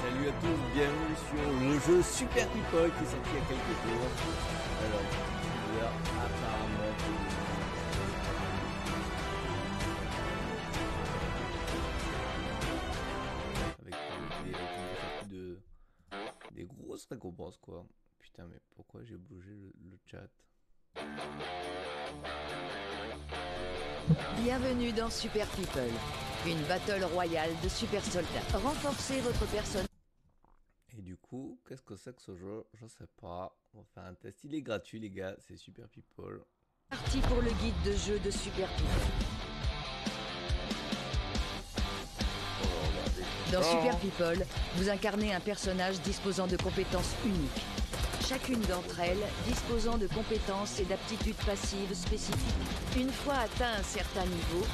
Salut à tous, bienvenue sur le jeu Super People qui est sorti il y a quelques jours. Alors, apparemment, avec des, avec de, des grosses récompenses quoi. Putain, mais pourquoi j'ai bougé le chat? Bienvenue dans Super People, une battle royale de super soldats. Renforcez votre personne. Et du coup, qu'est-ce que c'est que ce jeu? Je sais pas. On va faire un test. Il est gratuit, les gars. C'est Super People. Parti pour le guide de jeu de Super People. Dans Super People, vous incarnez un personnage disposant de compétences uniques. Chacune d'entre elles disposant de compétences et d'aptitudes passives spécifiques. Une fois atteint un certain niveau,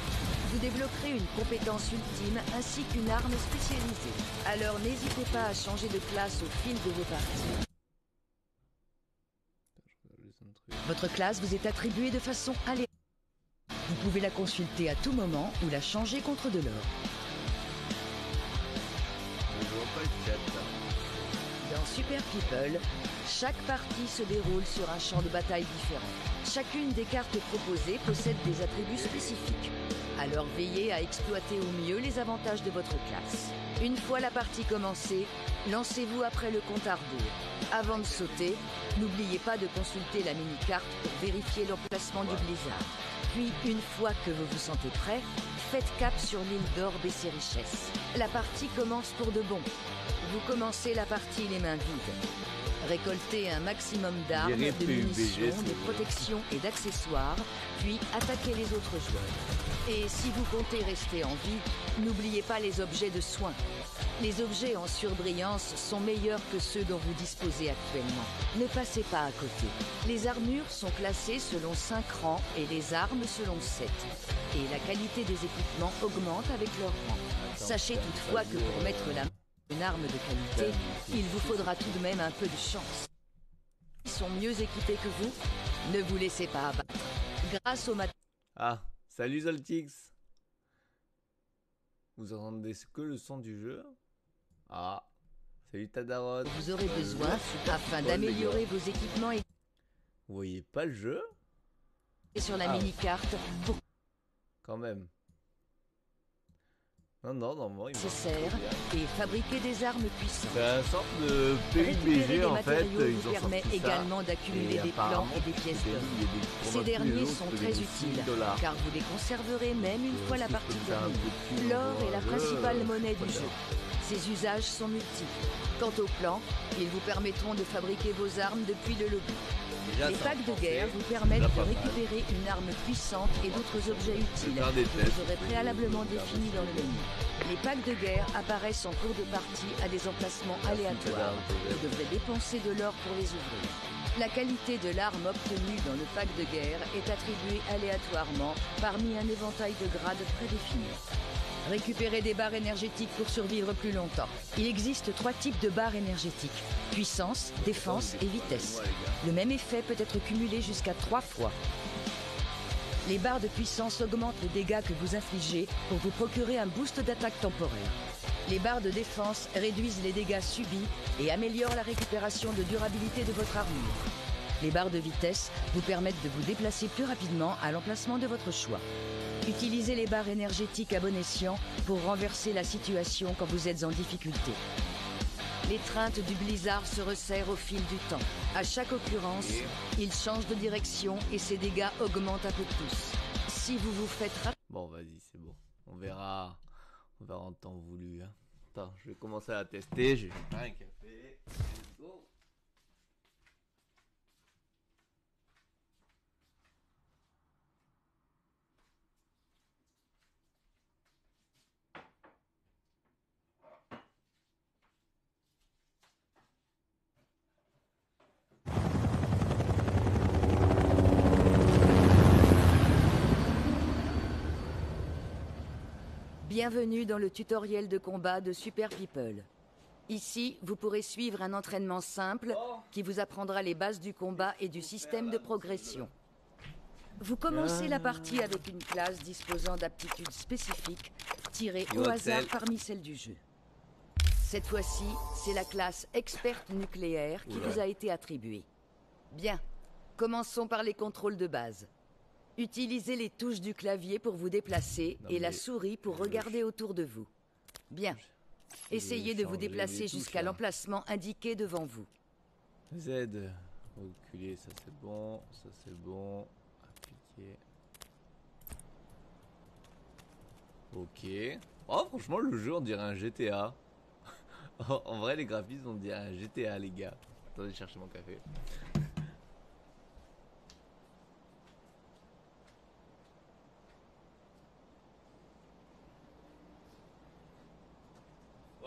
vous débloquerez une compétence ultime ainsi qu'une arme spécialisée. Alors n'hésitez pas à changer de classe au fil de vos parties. Votre classe vous est attribuée de façon aléatoire. Vous pouvez la consulter à tout moment ou la changer contre de l'or. Super People, chaque partie se déroule sur un champ de bataille différent. Chacune des cartes proposées possède des attributs spécifiques. Alors veillez à exploiter au mieux les avantages de votre classe. Une fois la partie commencée, lancez-vous après le compte à rebours. Avant de sauter, n'oubliez pas de consulter la mini-carte pour vérifier l'emplacement du blizzard. Puis, une fois que vous vous sentez prêt, faites cap sur l'île d'Orbe et ses richesses. La partie commence pour de bon. Vous commencez la partie les mains vides. Récoltez un maximum d'armes, de munitions, de protections et d'accessoires, puis attaquez les autres joueurs. Et si vous comptez rester en vie, n'oubliez pas les objets de soins. Les objets en surbrillance sont meilleurs que ceux dont vous disposez actuellement. Ne passez pas à côté. Les armures sont classées selon 5 rangs et les armes selon 7. Et la qualité des équipements augmente avec leur rang. Sachez toutefois que pour mettre la main une arme de qualité, il vous faudra tout de même un peu de chance. Ils sont mieux équipés que vous. Ne vous laissez pas abattre. Grâce au mat Ah, salut Zoltix. Vous entendez que le son du jeu? Ah, salut Tadarot. vous aurez Euh, besoin Super afin People, d'améliorer vos équipements et Vous voyez pas le jeu? Sur la Ah. mini-carte pour Quand même. Non, non, il très bien. et fabriquer des armes puissantes. C'est un sorte de PUBG en fait. Ils ont permet également d'accumuler des plans et des pièces d'or. Ces derniers sont très des 6 utiles car vous les conserverez même une Euh, fois la partie terminée. L'or est la principale monnaie du jeu. Ses usages sont multiples. Quant aux plans, ils vous permettront de fabriquer vos armes depuis le lobby. Les packs de guerre vous permettent de récupérer une arme puissante et d'autres objets utiles que vous aurez préalablement définis dans le menu. Les packs de guerre apparaissent en cours de partie à des emplacements aléatoires. Vous devrez dépenser de l'or pour les ouvrir. La qualité de l'arme obtenue dans le pack de guerre est attribuée aléatoirement parmi un éventail de grades prédéfinis. Récupérer des barres énergétiques pour survivre plus longtemps. Il existe trois types de barres énergétiques. Puissance, défense et vitesse. Le même effet peut être cumulé jusqu'à trois fois. Les barres de puissance augmentent les dégâts que vous infligez pour vous procurer un boost d'attaque temporaire. Les barres de défense réduisent les dégâts subis et améliorent la récupération de durabilité de votre armure. Les barres de vitesse vous permettent de vous déplacer plus rapidement à l'emplacement de votre choix. Utilisez les barres énergétiques à bon escient pour renverser la situation quand vous êtes en difficulté. L'étreinte du blizzard se resserre au fil du temps. À chaque occurrence, il change de direction et ses dégâts augmentent un peu plus. Si vous vous faites Bon, vas-y, c'est bon. On verra. On verra en temps voulu. hein. Attends, je vais commencer à tester. Un café. Let's go. Bienvenue dans le tutoriel de combat de Super People. Ici, vous pourrez suivre un entraînement simple qui vous apprendra les bases du combat et du système de progression. Vous commencez la partie avec une classe disposant d'aptitudes spécifiques tirées au hasard parmi celles du jeu. Cette fois-ci, c'est la classe experte nucléaire qui vous a été attribuée. Bien, commençons par les contrôles de base. Utilisez les touches du clavier pour vous déplacer Non, et la souris pour je- regarder autour de vous. Bien. Essayez de vous déplacer jusqu'à l'emplacement indiqué devant vous. Z, reculer, ça c'est bon, ça c'est bon, appliquer. Ok. Oh, franchement, le jeu on dirait un GTA. en vrai, les graphismes on dirait un GTA, les gars. Attendez, chercher mon café.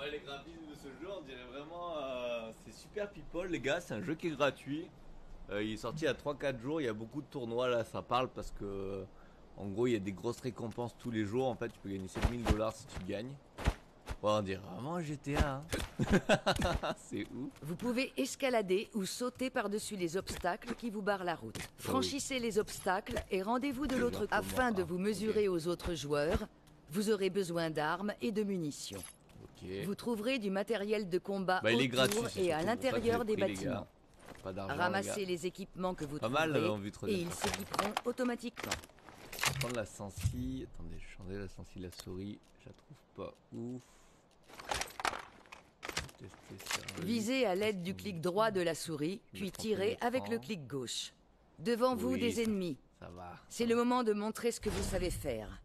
Ouais, les graphismes de ce jeu, on dirait vraiment. euh, c'est super people, les gars. C'est un jeu qui est gratuit. Euh, il est sorti il y a 3-4 jours. Il y a beaucoup de tournois là, ça parle parce que. En gros, il y a des grosses récompenses tous les jours. En fait, tu peux gagner 7000 dollars si tu gagnes. Ouais, on dirait vraiment un GTA. hein. c'est ouf. Vous pouvez escalader ou sauter par-dessus les obstacles qui vous barrent la route. Franchissez les obstacles et rendez-vous de l'autre côté. Afin de Ah, vous mesurer aux autres joueurs, vous aurez besoin d'armes et de munitions. Ok. Vous trouverez du matériel de combat Bah, autour gratuit. et à l'intérieur des pris, les bâtiments. Pas les Ramassez gars. les équipements que vous Pas mal, trouverez en vue de et ils s'équiperont automatiquement. Je vais prendre la sensi. Attendez, je changeais la sensi de la souris. Je la trouve pas ouf. Visez à l'aide du clic droit de la souris, puis tirez avec le clic gauche. Devant vous, Oui, des ça- ennemis. Ça va. C'est le moment de montrer ce que vous savez faire.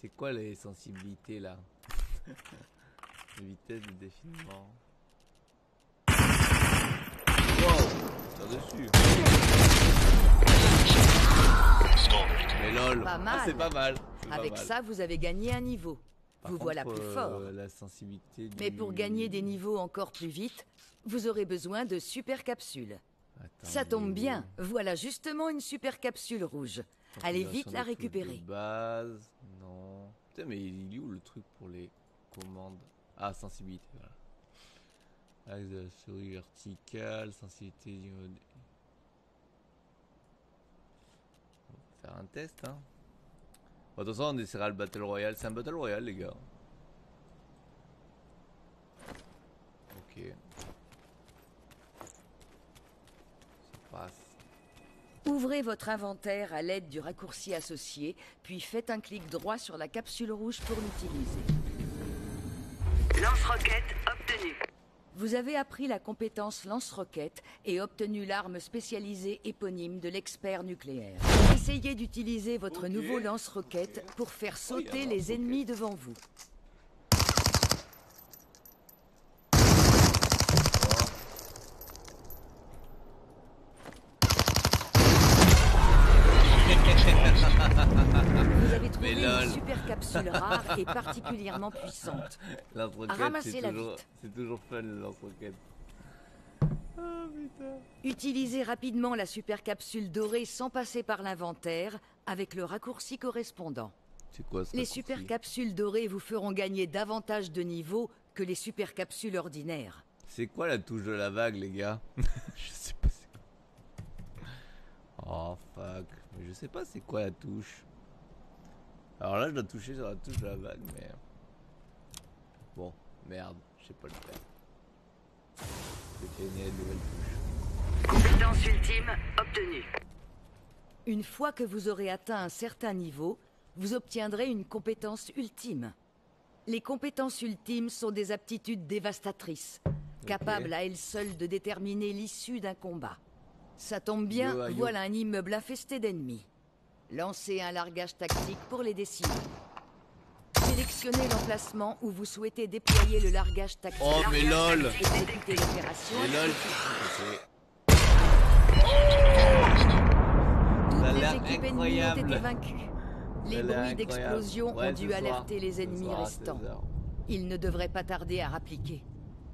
C'est quoi les sensibilités là? Vitesse de défilement. Wow Tire dessus. Mais lol Pas Ah, c'est pas mal c'est pas Avec mal. ça, vous avez gagné un niveau. Par vous contre, voilà plus euh, fort. La sensibilité Mais du- pour gagner des niveaux encore plus vite, vous aurez besoin de super capsules. Ça Attendez. tombe bien, voilà justement une super capsule rouge. Allez vite la récupérer. base, non. Putain, mais il est où le truc pour les commandes Ah, sensibilité, voilà. Axe de souris verticale, sensibilité du mode. On va faire un test, hein. De toute façon, on essaiera le Battle Royale. C'est un Battle Royale, les gars. Ok. Ça passe. Ouvrez votre inventaire à l'aide du raccourci associé, puis faites un clic droit sur la capsule rouge pour l'utiliser. Lance-roquette obtenu. Vous avez appris la compétence lance-roquette et obtenu l'arme spécialisée éponyme de l'expert nucléaire. Essayez d'utiliser votre nouveau lance-roquette pour faire Oh, sauter les ennemis devant. Vous avez trouvé Mais une lol. super capsule rare et particulièrement puissante. Ramassez-la c'est toujours, c'est toujours fun lance-roquette. Oh putain. Utilisez rapidement la super capsule dorée sans passer par l'inventaire avec le raccourci correspondant. Quoi Les super capsules dorées vous feront gagner davantage de niveaux que les super capsules ordinaires. C'est quoi la touche de la vague, les gars? Je sais pas c'est quoi. Oh fuck. Mais je sais pas c'est quoi la touche? Alors là, je dois toucher sur la touche de la vague, mais. Bon, merde, je sais pas le faire. Je vais gagner une nouvelle touche. Compétence ultime obtenue. Une fois que vous aurez atteint un certain niveau, vous obtiendrez une compétence ultime. Les compétences ultimes sont des aptitudes dévastatrices, capables à elles seules de déterminer l'issue d'un combat. Ça tombe bien, voilà un immeuble infesté d'ennemis. Lancez un largage tactique pour les décimer. Sélectionnez l'emplacement où vous souhaitez déployer le largage tactique. Oh, mais lol Exécutez l'opération. Mais lol, c'est- Toutes les équipes ennemies ont été vaincues. Les bruits d'explosion Ouais, ont dû soir. alerter les ennemis soir restants. 16 heures. Ils ne devraient pas tarder à rappliquer.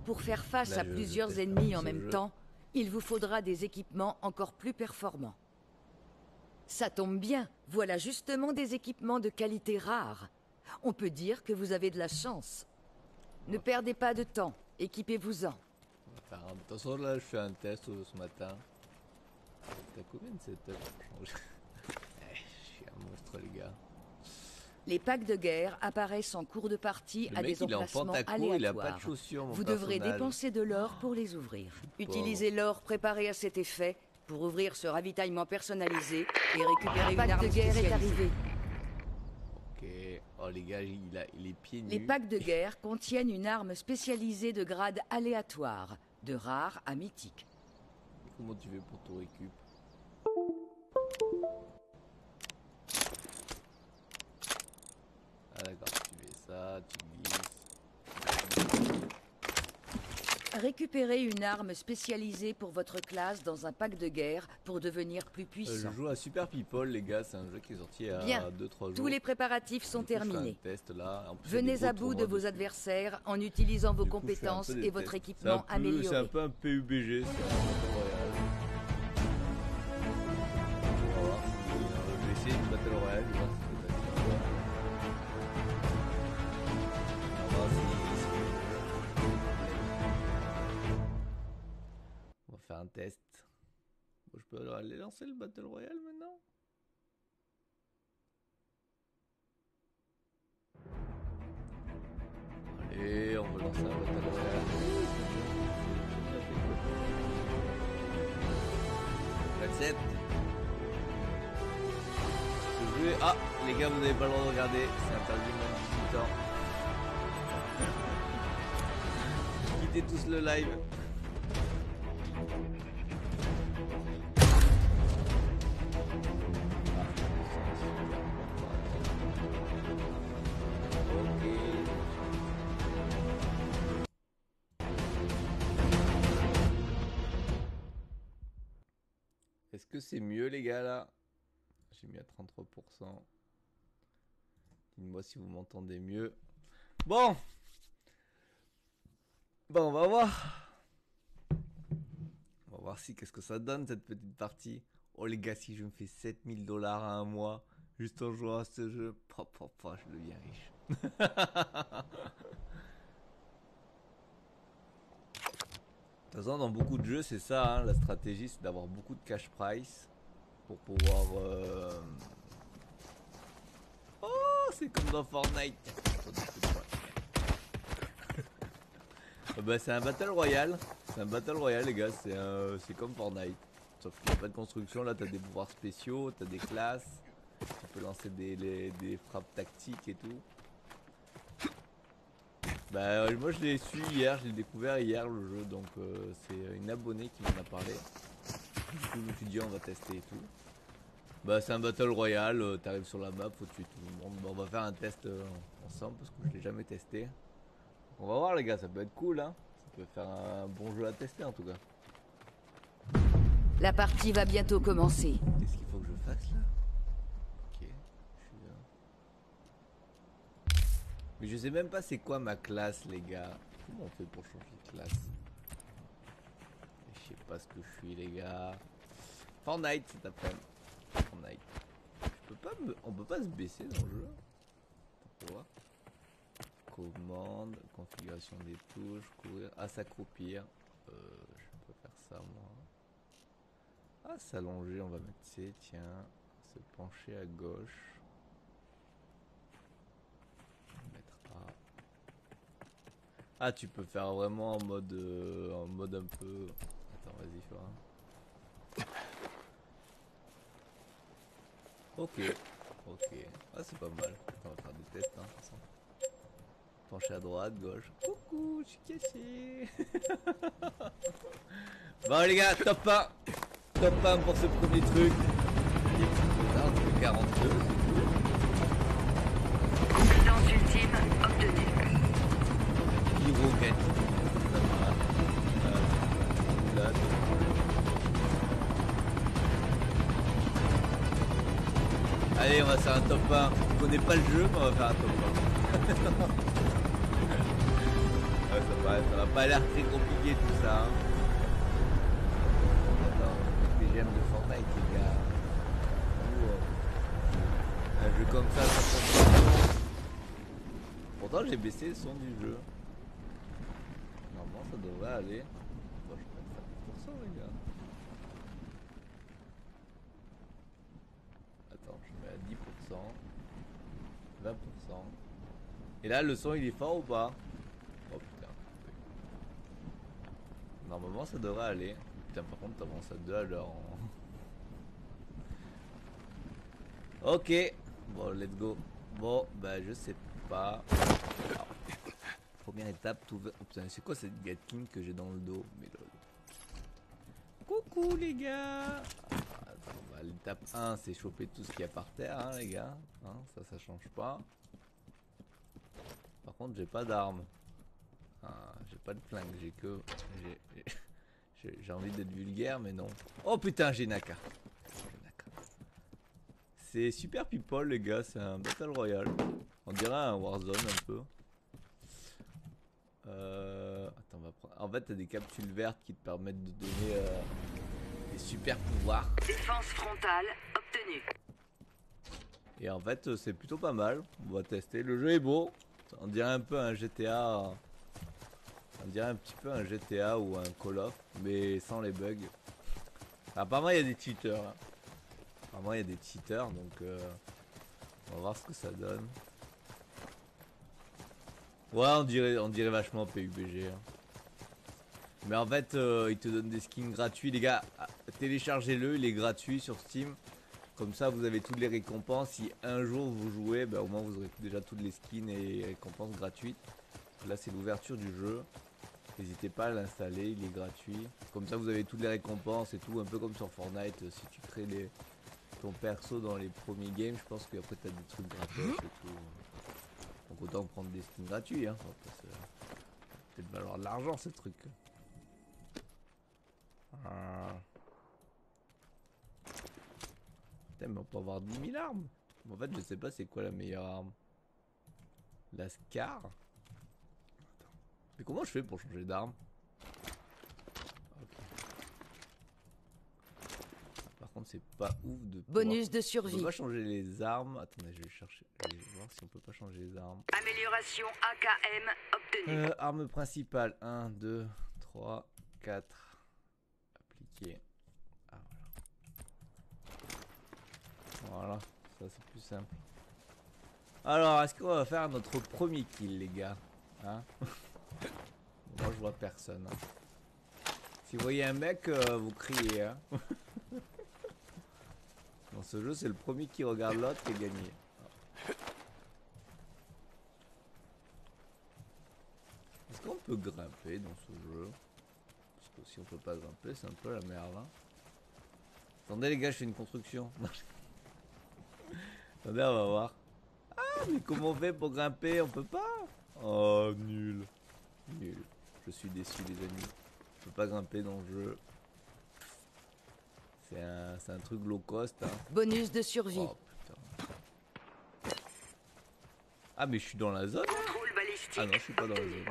Pour faire face Là, à plusieurs ennemis en même jeu. temps, il vous faudra des équipements encore plus performants. Ça tombe bien, voilà justement des équipements de qualité rare. On peut dire que vous avez de la chance. Ne perdez pas de temps, équipez-vous-en. De toute façon, là, je fais un test euh, ce matin. T'as combien de setup Eh, Je suis un monstre, les gars. Les packs de guerre apparaissent en cours de partie Le à mec, des il emplacements il a pas de aléatoires. chaussures, mon Vous devrez dépenser de l'or pour les ouvrir. Utilisez l'or préparé à cet effet pour ouvrir ce ravitaillement personnalisé et récupérer une arme de guerre est arrivé. Ok. Oh les gars, il a il est pieds nus. Les packs de guerre contiennent une arme spécialisée de grade aléatoire, de rare à mythique. Comment tu fais pour tout récup? Ah d'accord, tu fais ça, tu Récupérez une arme spécialisée pour votre classe dans un pack de guerre pour devenir plus Euh, puissant. je joue à Super People les gars, c'est un jeu qui est sorti il y a Bien. 2-3 jours. Tous les préparatifs sont terminés. test, là. En plus, Venez à bout de vos adversaires en utilisant vos coup, compétences et votre équipement peu- C'est un amélioré. peu un PUBG, Battle Royale. Euh, Je vais essayer une Battle Royale, un test. Je peux aller lancer le Battle Royale maintenant Allez, on va lancer un Battle Royale. J'accepte. Je Ah, les gars, vous n'avez pas le droit de regarder. C'est interdit de 18 ans. Quittez tous le live. 33%. Dites-moi si vous m'entendez mieux. Bon Bon on va voir On va voir si qu'est-ce que ça donne cette petite partie. Oh les gars si je me fais 7000 dollars à un mois juste en jouant à ce jeu, pop, pop, pop, je deviens riche. De toute façon, dans beaucoup de jeux, c'est ça, hein, la stratégie, c'est d'avoir beaucoup de cash price pour pouvoir... euh, Oh, c'est comme dans Fortnite. Ah bah, c'est un battle royale. C'est un battle royale, les gars. C'est un- c'est comme Fortnite. Sauf qu'il n'y a pas de construction. Là, t'as des pouvoirs spéciaux, t'as des classes. Tu peux lancer des, des frappes tactiques et tout. Bah euh, moi je l'ai su hier, je l'ai découvert hier le jeu, donc euh, c'est une abonnée qui m'en a parlé. Me suis dit on va tester et tout. Bah c'est un battle royale, euh, t'arrives sur la map, faut tuer tout le monde. Bah, on va faire un test euh, ensemble parce que je l'ai jamais testé. On va voir les gars, ça peut être cool hein. Ça peut faire un bon jeu à tester en tout cas. La partie va bientôt commencer. Qu'est-ce qu'il faut que je fasse là? Ok, je suis là. Mais je sais même pas c'est quoi ma classe les gars. Comment on fait pour changer de classe? Pas ce que je suis les gars. Fortnite cet après-midi. Fortnite. Je peux. On peut pas se baisser dans le jeu Attends, pour voir. Commande, configuration des touches, courir, ah s'accroupir. Euh, je peux faire ça moi. Ah, s'allonger, on va mettre C, tiens. Se pencher à gauche. Mettre. Ah, tu peux faire vraiment en mode, euh, en mode un peu. Vas-y, voir. Ok, ok. Ah, c'est pas mal. On va faire des tests, hein, de toute façon. Pencher à droite, gauche. Coucou, je suis caché. bon, les gars, top 1. Top 1 pour ce premier truc. Fait 42, c'est cool. Compétence ultime obtenue. Hero. Allez, on va faire un top 1. On connaît pas le jeu, mais on va faire un top 1. Ouais, ça, va, pas l'air très compliqué tout ça. hein. Attends, PGM de Fortnite, les gars. Ouh. Un jeu comme ça, ça. Pourtant, j'ai baissé le son du jeu. Normalement, ça devrait aller. Bon, je vais mettre 50%, les gars. Attends, je mets à 10%. son. Et là, le son, il est fort ou pas Oh putain. Normalement, ça devrait aller. Putain, par contre, t'avances à 2 à l'heure. Ok. Bon, let's go. Bon, bah, je sais pas. Première étape, tout va- putain, c'est quoi cette Gatling que j'ai dans le dos Mais. Coucou les gars L'étape 1, c'est choper tout ce qu'il y a par terre, hein, les gars. Hein, ça, ça change pas. Par contre, j'ai pas d'armes. Ah, j'ai pas de flingue, j'ai que. j'ai- envie d'être vulgaire, mais non. Oh putain, j'ai Naka. J'ai Naka. C'est super people, les gars. C'est un Battle Royale. On dirait un Warzone un peu. Euh, Attends, on va prendre. En fait, t'as des capsules vertes qui te permettent de donner euh, des super pouvoirs. Défense frontale obtenue. Et en fait, euh, c'est plutôt pas mal. On va tester. Le jeu est beau. On dirait un peu un GTA. On dirait un petit peu un GTA ou un Call of, mais sans les bugs. Apparemment, il y a des cheaters. hein. Apparemment, il y a des cheaters, donc euh, on va voir ce que ça donne. Ouais, on dirait, on dirait vachement PUBG. hein. Mais en fait, euh, ils te donnent des skins gratuits. Les gars, téléchargez-le, il est gratuit sur Steam. Comme ça, vous avez toutes les récompenses. Si un jour vous jouez, ben, au moins vous aurez déjà toutes les skins et récompenses gratuites. Là, c'est l'ouverture du jeu. N'hésitez pas à l'installer, il est gratuit. Comme ça, vous avez toutes les récompenses et tout, un peu comme sur Fortnite. Si tu crées ton perso dans les premiers games, je pense qu'après, tu as des trucs gratuits et tout. Donc, autant prendre des skins gratuits. Hein. Peut-être valoir de l'argent, ce truc. Ah. Putain, mais on peut avoir 10 000 armes. En fait, je sais pas c'est quoi la meilleure arme. La Scar Mais comment je fais pour changer d'arme. Par contre, c'est pas ouf de. pouvoir- Bonus de On survie. peut pas changer les armes. Attendez, je vais chercher. Je vais voir si on peut pas changer les armes. Amélioration AKM obtenue. Euh, arme principale 1, 2, 3, 4. Appliquer. Voilà. Ça c'est plus simple. Alors, est-ce qu'on va faire notre premier kill, les gars Hein? Moi, je vois personne. hein. Si vous voyez un mec, euh, vous criez. Hein Dans ce jeu, c'est le premier qui regarde l'autre qui est gagné. Est-ce qu'on peut grimper dans ce jeu? Parce que si on peut pas grimper, c'est un peu la merde. hein. Attendez les gars, je fais une construction. Attendez, on va voir. Ah, mais comment on fait pour grimper? On peut pas Oh, nul. Nul. Je suis déçu les amis. Je peux pas grimper dans le jeu. C'est un, c'est un truc low cost. Hein. Bonus de survie. Oh putain. Ah mais je suis dans la zone Contrôle balistique. ah non, je suis pas dans la zone.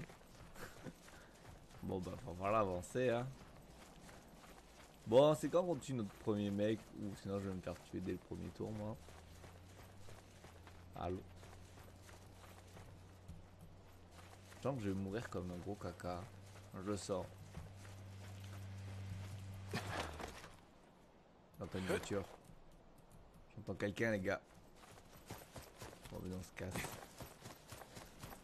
Bon, bah, va falloir avancer, hein. Bon, c'est quand qu'on tue notre premier mec? Ou sinon, je vais me faire tuer dès le premier tour, moi. Allô Je sens que je vais mourir comme un gros caca. Je le sens. J'entends une voiture. J'entends quelqu'un, les gars. Bon, mais on se casse.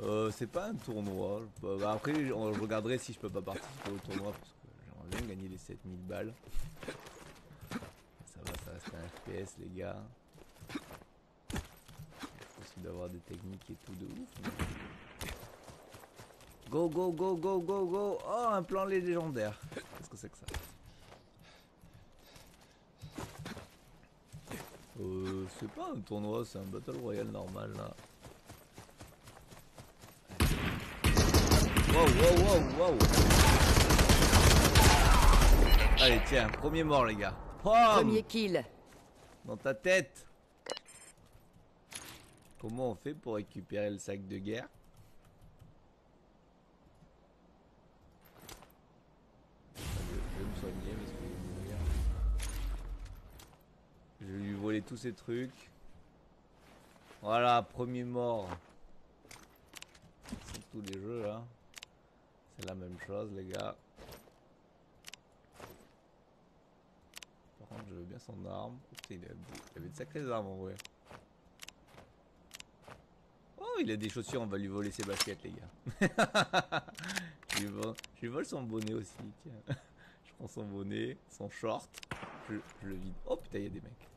Euh, c'est pas un tournoi. Bah, après, je je regarderai si je peux pas participer au tournoi parce que j'aimerais bien gagner les 7000 balles. Ça va, ça reste un FPS, les gars. Possible d'avoir des techniques et tout de ouf. Go, go, go, go, go, go. Oh, un plan légendaire. Qu'est-ce que c'est que ça? Euh, c'est pas un tournoi, c'est un battle royale normal là. Wow, wow, wow, wow. Allez, tiens, premier mort, les gars. Pom Premier kill. Dans ta tête. Comment on fait pour récupérer le sac de guerre? Je, vais me soigner parce que je vais mourir. Je vais lui voler tous ces trucs. Voilà, premier mort. C'est tous les jeux là. C'est la même chose les gars. Par contre je veux bien son arme. Putain, il, avait, avait de sacrées armes en vrai. Il a des chaussures, on va lui voler ses baskets, les gars. je, lui vole, son bonnet aussi, tiens. Je prends son bonnet, son short, je, le vide. Oh putain, il y a des mecs.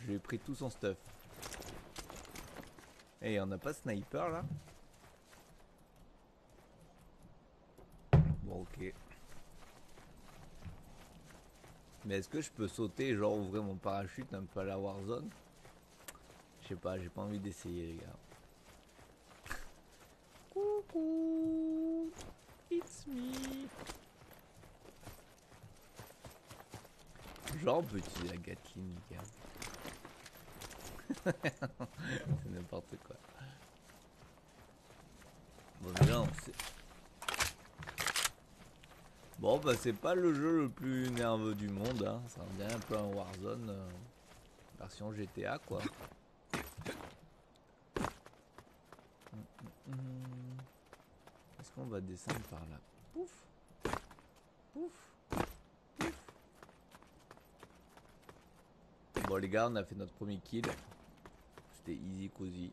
Je lui ai pris tout son stuff. Et on n'a pas sniper là? Bon ok. Mais est-ce que je peux sauter, genre ouvrir mon parachute un peu à la Warzone? Je sais pas, j'ai pas envie d'essayer les gars. Coucou It's me Genre utiliser la Gatling les gars. C'est n'importe quoi. Bon déjà on sait... Bon bah c'est pas le jeu le plus nerveux du monde, hein. ça revient un peu un Warzone euh, version GTA quoi. Hum, hum, hum. Est-ce qu'on va descendre par là? Pouf Pouf Pouf Bon les gars on a fait notre premier kill. C'était easy cozy.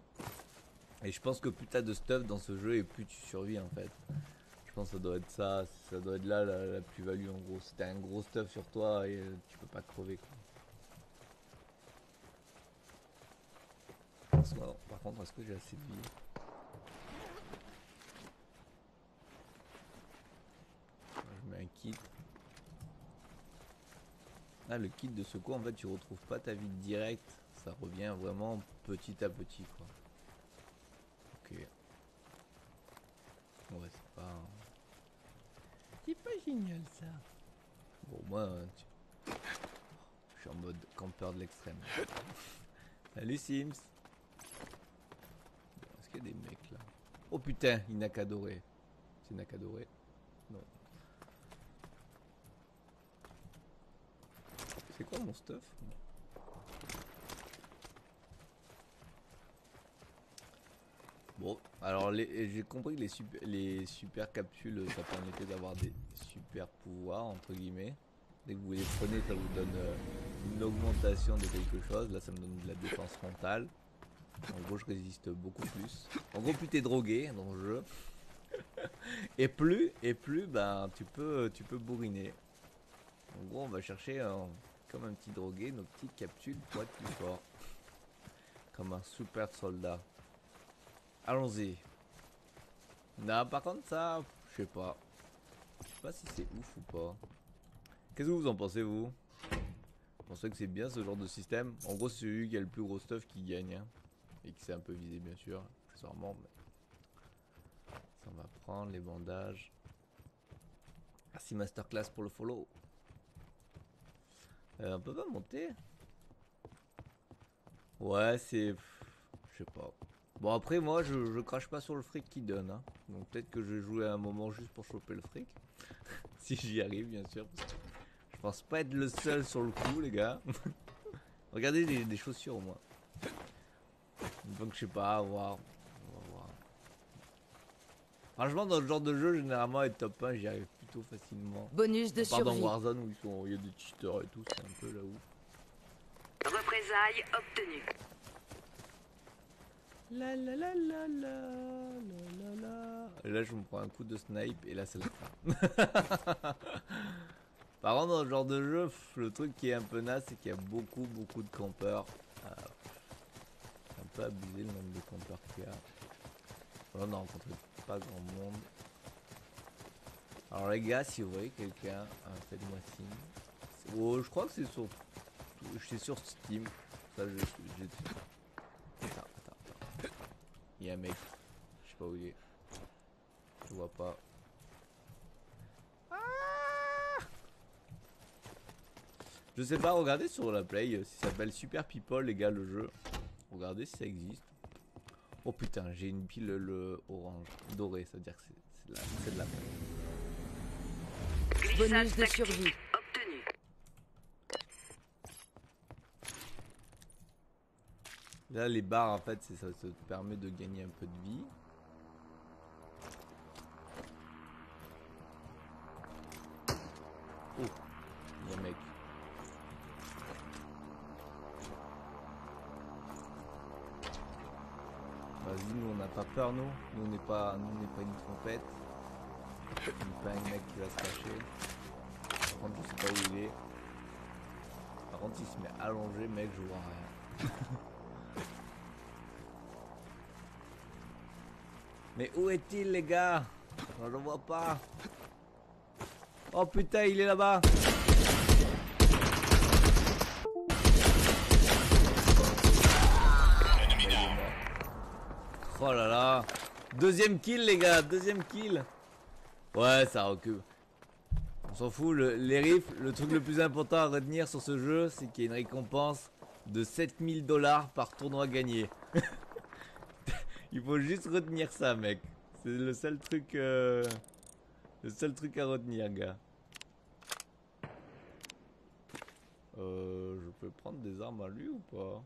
Et je pense que plus t'as de stuff dans ce jeu et plus tu survis en fait. Je pense que ça doit être ça, ça doit être là la, plus-value en gros. Si t'as un gros stuff sur toi et euh, tu peux pas crever quoi. Par contre, est-ce que j'ai assez de vie? Je mets un kit. Ah, le kit de secours, en fait, tu retrouves pas ta vie direct. Ça revient vraiment petit à petit quoi. Ok. Ouais, c'est pas. C'est pas génial ça. Bon, moi, euh, je suis en mode campeur de l'extrême. Salut Sims. Est-ce qu'il y a des mecs là? Oh putain, il n'a qu'à adorer. C'est Nakadoré Non. C'est quoi mon stuff? Bon, alors j'ai compris que les super, les super capsules, ça permettait d'avoir des super pouvoirs, entre guillemets. Dès que vous les prenez, ça vous donne euh, une augmentation de quelque chose. Là, ça me donne de la défense frontale. En gros, je résiste beaucoup plus. En gros, plus t'es drogué dans le jeu. et plus, et plus, ben, tu peux, tu bourriner. En gros, on va chercher, euh, comme un petit drogué, nos petites capsules pour être plus fort. Comme un super soldat. Allons-y. Non, par contre, ça, je sais pas. Je sais pas si c'est ouf ou pas. Qu'est-ce que vous en pensez, vous? Vous pensez que c'est bien ce genre de système? En gros, c'est celui qui a le plus gros stuff qui gagne. hein. Et qui s'est un peu visé, bien sûr. Accessoirement, mais. Ça, on va prendre les bandages. Merci Masterclass pour le follow. Euh, on peut pas monter? Ouais, c'est. Je sais pas. Bon après moi je, je crache pas sur le fric qu'il donne hein. Donc peut-être que je vais jouer à un moment juste pour choper le fric. si j'y arrive bien sûr. parce que je pense pas être le seul sur le coup les gars. Regardez les, des chaussures au moins. Donc je sais pas, à voir. On va voir. Franchement dans le genre de jeu généralement être top 1 j'y arrive plutôt facilement. Bonus de part dans survie. Warzone où ils sont- il y a des cheaters et tout, c'est un peu là où. Représailles obtenues. La la la la la la la la. Là, je me prends un coup de snipe et là, c'est la fin. Par contre, dans ce genre de jeu, le truc qui est un peu naze, c'est qu'il y a beaucoup, beaucoup de campeurs. Euh, un peu abusé le nombre de campeurs qu'il y a. Voilà, on a rencontré pas grand monde. Alors, les gars, si vous voyez quelqu'un, euh, faites-moi signe. Oh, je crois que c'est sur. C'est sur Steam. Ça, je suis. attends. Il y a un mec. Je sais pas où il est. Je vois pas. Ah Je sais pas, regardez sur la play. euh, Ça s'appelle Super People, les gars, le jeu. Regardez si ça existe. Oh putain, j'ai une pile le orange. Doré, ça veut dire que c'est- de la- de la. Bonus de survie. Là, les barres, en fait, ça, te permet de gagner un peu de vie. Oh, il y a un mec. Vas-y, nous on n'a pas peur, nous. Nous on n'est pas, pas une trompette. On n'est pas un mec qui va se cacher. Par contre, je sais pas où il est. Par contre, il se met allongé, mec, je vois rien. Mais où est-il, les gars? Je le vois pas. Oh putain, il est là-bas. Oh là là. Deuxième kill, les gars. Deuxième kill. Ouais, ça recule. On s'en fout. le- les rifles, le truc le plus important à retenir sur ce jeu, c'est qu'il y a une récompense de 7000 dollars par tournoi gagné. Il faut juste retenir ça, mec. C'est le seul truc. euh, Le seul truc à retenir, gars. Euh, je peux prendre des armes à lui ou pas?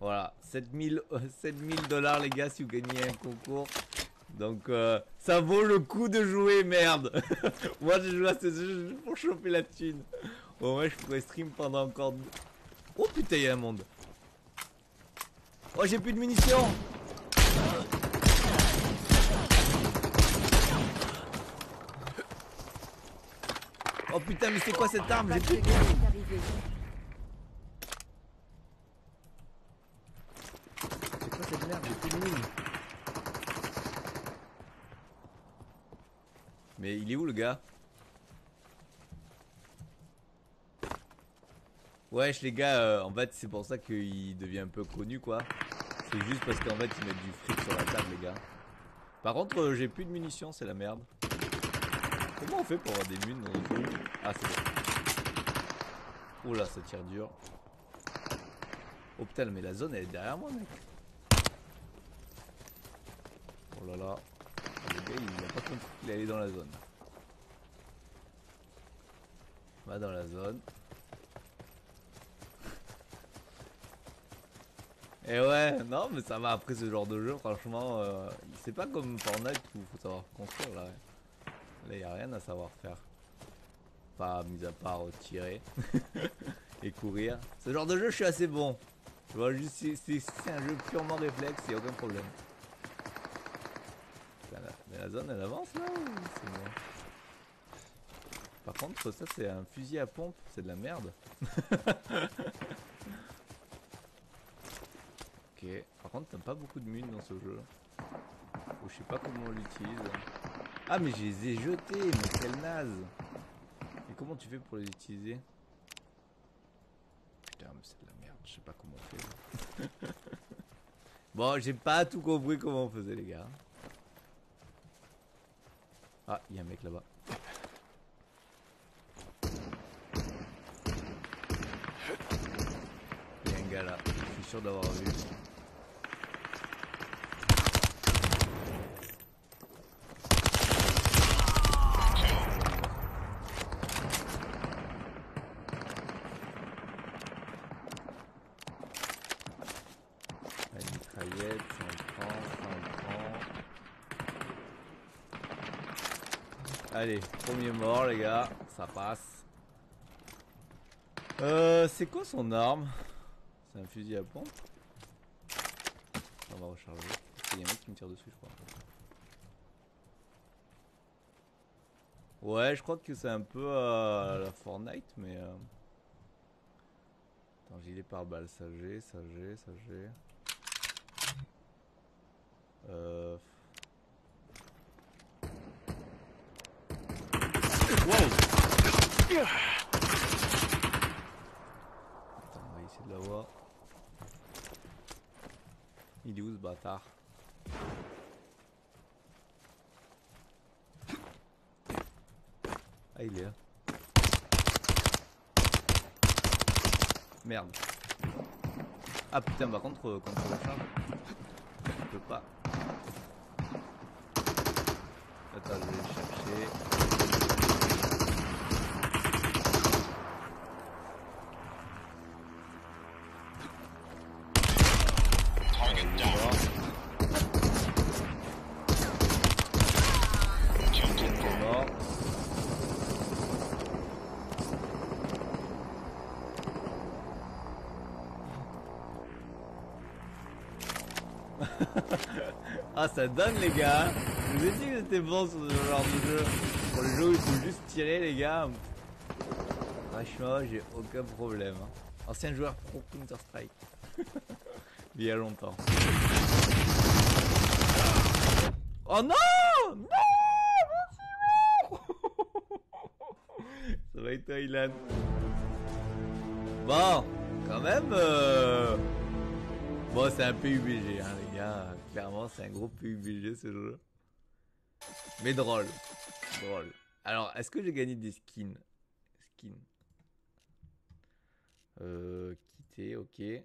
Voilà, 7000 euh, 7000 dollars les gars si vous gagnez un concours. Donc euh, ça vaut le coup de jouer, merde. Moi je joue à ce jeu pour choper la thune. Au moins je pourrais stream pendant encore... Oh putain, il y a un monde. Oh j'ai plus de munitions. Oh putain, mais c'est quoi cette arme? J'ai plus de. Mais il est où le gars? Wesh les gars, euh, en fait c'est pour ça qu'il devient un peu connu quoi. C'est juste parce qu'en fait ils mettent du fric sur la table les gars. Par contre euh, j'ai plus de munitions, c'est la merde. Comment on fait pour avoir des mines dans Ah c'est bon. Oh là ça tire dur. Oh putain mais la zone elle est derrière moi mec. Oh là là. Le gars il a pas compris qu'il allait dans la zone. Va dans la zone. Et ouais, non mais ça va après ce genre de jeu franchement euh, c'est pas comme Fortnite où faut savoir construire là. Là y a rien à savoir faire. Pas mis à part tirer et courir. Ce genre de jeu je suis assez bon. Tu vois juste c'est- un jeu purement réflexe, y a aucun problème. Mais la zone elle avance là ou c'est moi Par contre ça c'est un fusil à pompe, c'est de la merde. ok, par contre t'as pas beaucoup de mines dans ce jeu. Ou je sais pas comment on l'utilise. Ah mais je les ai jetés, mais quel naze Et comment tu fais pour les utiliser? Putain mais c'est de la merde, je sais pas comment on fait. bon j'ai pas tout compris comment on faisait les gars. Ah, il y a un mec là-bas. Il y a un gars là, je suis sûr d'avoir vu. La mitraillette, ça on prend, ça on prend. Allez, premier mort les gars, ça passe. Euh, c'est quoi son arme? C'est un fusil à pompe On va recharger. Il y a un mec qui me tire dessus je crois. Ouais, je crois que c'est un peu à la Fortnite, mais... Euh... Attends, gilet par balle, ça j'ai, ça j'ai, ça j'ai. Euh... Attends, on va essayer de l'avoir. Il est où ce bâtard? Ah, il est là. Merde. Ah putain, par contre, euh, quand on recharge, je peux pas. Attends, je vais chercher. Ah, ça donne, les gars. Je vous ai dit que j'étais bon sur ce genre de jeu. Pour le jeu il faut juste tirer, les gars. Franchement, j'ai aucun problème. hein. Ancien joueur pro Counter-Strike. Il y a longtemps. Oh non Non Ça va être toi, Ilan. Bon, quand même. euh, Bon, c'est un PUBG, hein, les. Clairement, c'est un gros PUBG ce jeu. Mais drôle. Drôle. Alors, est-ce que j'ai gagné des skins? Skins. Euh, quitter, ok. Ouais,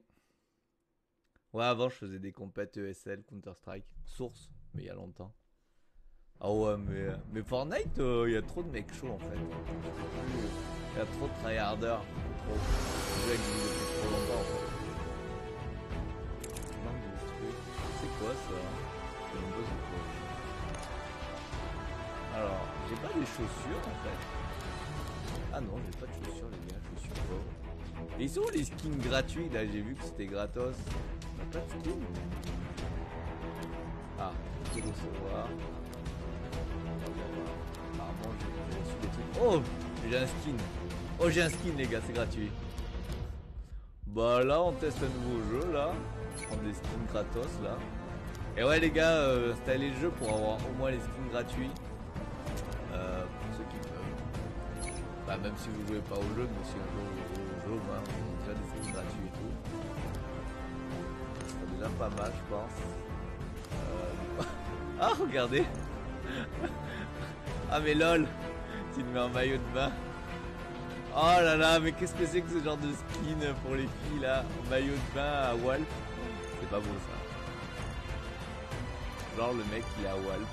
avant, je faisais des compètes ESL, Counter-Strike. Source, mais il y a longtemps. Ah ouais, mais, mais Fortnite, euh, il y a trop de mecs chauds en fait. Il y a trop de tryharders. Trop. Trop longtemps. Ça. Alors, j'ai pas des chaussures en fait. Ah non, j'ai pas de chaussures les gars, je suis ils sont où les skins gratuits là J'ai vu que c'était gratos. Pas de skins Ah, je. Apparemment, j'ai j'ai reçu des trucs. Oh J'ai un skin. Oh, j'ai un skin, les gars, c'est gratuit. Bah là, on teste un nouveau jeu là. On prend des skins gratos là. Et ouais, les gars, euh, le jeu pour avoir au moins les skins gratuits. Euh, pour ceux qui peuvent. Bah, même si vous jouez pas au jeu, mais si on joue au jeu, on a déjà des skins gratuits et tout. C'est déjà pas mal, je pense. Euh, Ah, regardez Ah, mais lol Tu te mets en maillot de bain. Oh là là, mais qu'est-ce que c'est que ce genre de skin pour les filles là? Maillot de bain à Walp? C'est pas beau ça. Genre le mec il est à Walp.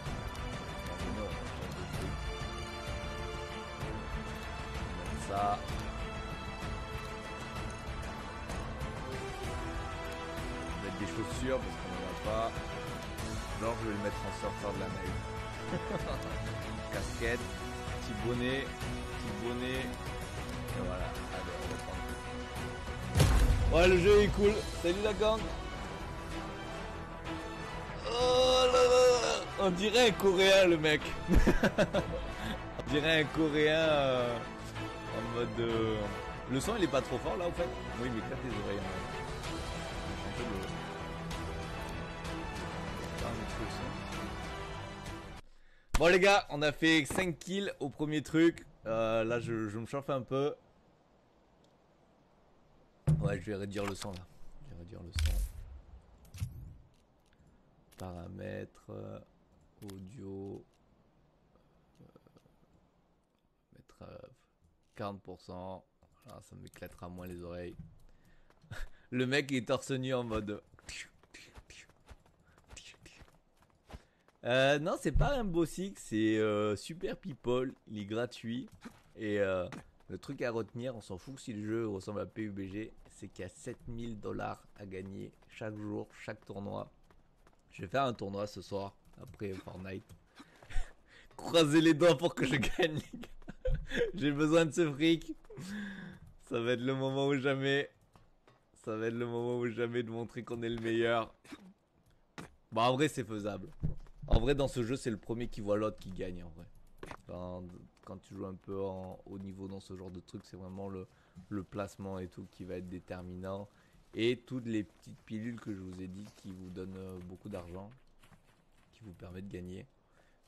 Ça. Mettre des chaussures parce qu'on n'en a pas. Genre je vais le mettre en sortant de la maille. Casquette, petit bonnet, petit bonnet. Et voilà, allez on va prendre. Ouais le jeu est cool. Salut la gang. Oh On dirait un coréen le mec. On dirait un coréen euh, en mode... euh, Le son il est pas trop fort là en fait Oui il m'éclate les oreilles. mais son. Bon les gars, on a fait 5 kills au premier truc. Euh, là je, je me chauffe un peu. Ouais, je vais réduire le son là. Je vais réduire le son. Paramètres, euh, audio. euh, mettre euh, 40%. Voilà, ça m'éclatera moins les oreilles. le mec est torse nu en mode. Euh, non, c'est pas Rainbow Six, c'est euh, Super People, il est gratuit. Et euh, le truc à retenir, on s'en fout si le jeu ressemble à PUBG, c'est qu'il y a 7000 dollars à gagner chaque jour, chaque tournoi. Je vais faire un tournoi ce soir, après Fortnite. Croisez les doigts pour que je gagne, les gars. J'ai besoin de ce fric. Ça va être le moment ou jamais. Ça va être le moment ou jamais de montrer qu'on est le meilleur. Bon, en vrai, c'est faisable. En vrai, dans ce jeu, c'est le premier qui voit l'autre qui gagne, en vrai. Quand, tu joues un peu en haut niveau dans ce genre de truc, c'est vraiment le placement et tout qui va être déterminant. Et toutes les petites pilules que je vous ai dit qui vous donnent euh, beaucoup d'argent, qui vous permettent de gagner.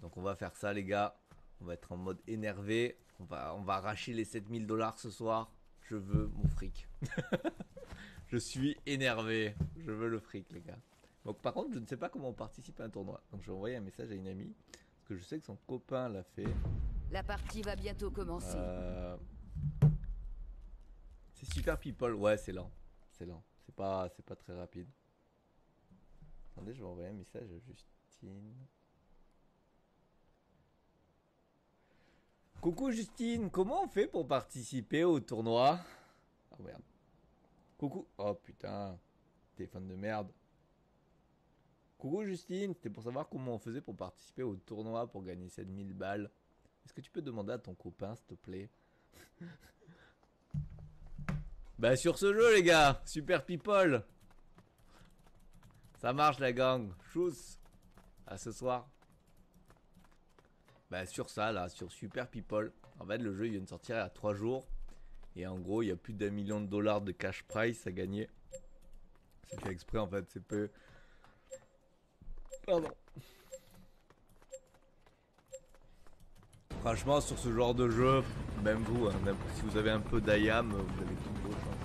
Donc on va faire ça, les gars. On va être en mode énervé. On va, on va arracher les 7000 dollars ce soir. Je veux mon fric. je suis énervé. Je veux le fric, les gars. Donc par contre, je ne sais pas comment on participe à un tournoi. Donc je vais envoyer un message à une amie. Parce que je sais que son copain l'a fait. La partie va bientôt commencer. Euh, C'est super people. Ouais, c'est lent. C'est lent. Pas, c'est pas très rapide. Attendez, je vais envoyer un message à Justine. Coucou Justine, comment on fait pour participer au tournoi? Oh merde. Coucou. Oh putain. Téléphone de merde. Coucou Justine, c'était pour savoir comment on faisait pour participer au tournoi pour gagner 7000 balles. Est-ce que tu peux demander à ton copain, s'il te plaît? Bah sur ce jeu les gars, Super People Ça marche la gang, chousse À ce soir. Bah sur ça là, sur Super People. En fait le jeu il vient de sortir il y a 3 jours. Et en gros il y a plus d'un million de dollars de cash price à gagner. C'est fait exprès en fait, c'est peu. Pardon. Franchement sur ce genre de jeu, même vous, hein, même si vous avez un peu d'IAM, vous avez tout beau chance.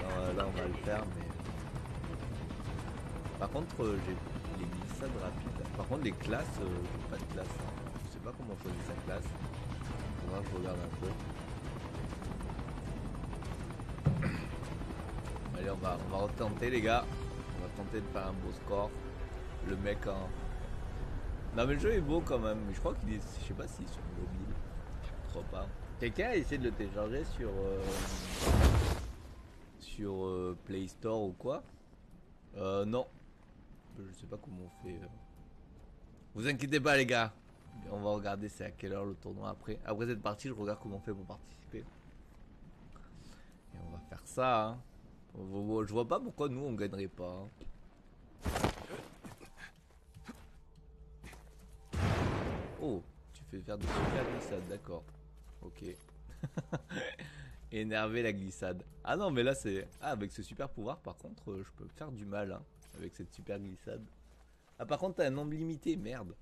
Alors, là on va le faire mais. Par contre euh, j'ai les glissades rapides. Par contre les classes, euh, pas de classe. Je sais pas comment choisir sa classe. Faudra que je regarde un peu. Allez on va, on va retenter les gars. On va tenter de faire un beau score. Le mec en. Non mais le jeu est beau quand même. Je crois qu'il est. Je sais pas est sur mobile. Je crois pas. Quelqu'un a essayé de le télécharger sur. euh, Sur euh, Play Store ou quoi? Euh non. Je sais pas comment on fait. euh. Vous inquiétez pas les gars. On va regarder c'est à quelle heure le tournoi après. Après cette partie je regarde comment on fait pour participer. Et on va faire ça. hein. Je vois pas pourquoi nous on gagnerait pas. hein. Oh, tu fais faire des super glissades, d'accord. Ok. Énerver la glissade. Ah non, mais là c'est. Ah, avec ce super pouvoir, par contre, euh, je peux faire du mal hein, avec cette super glissade. Ah, par contre, t'as un nombre limité, merde.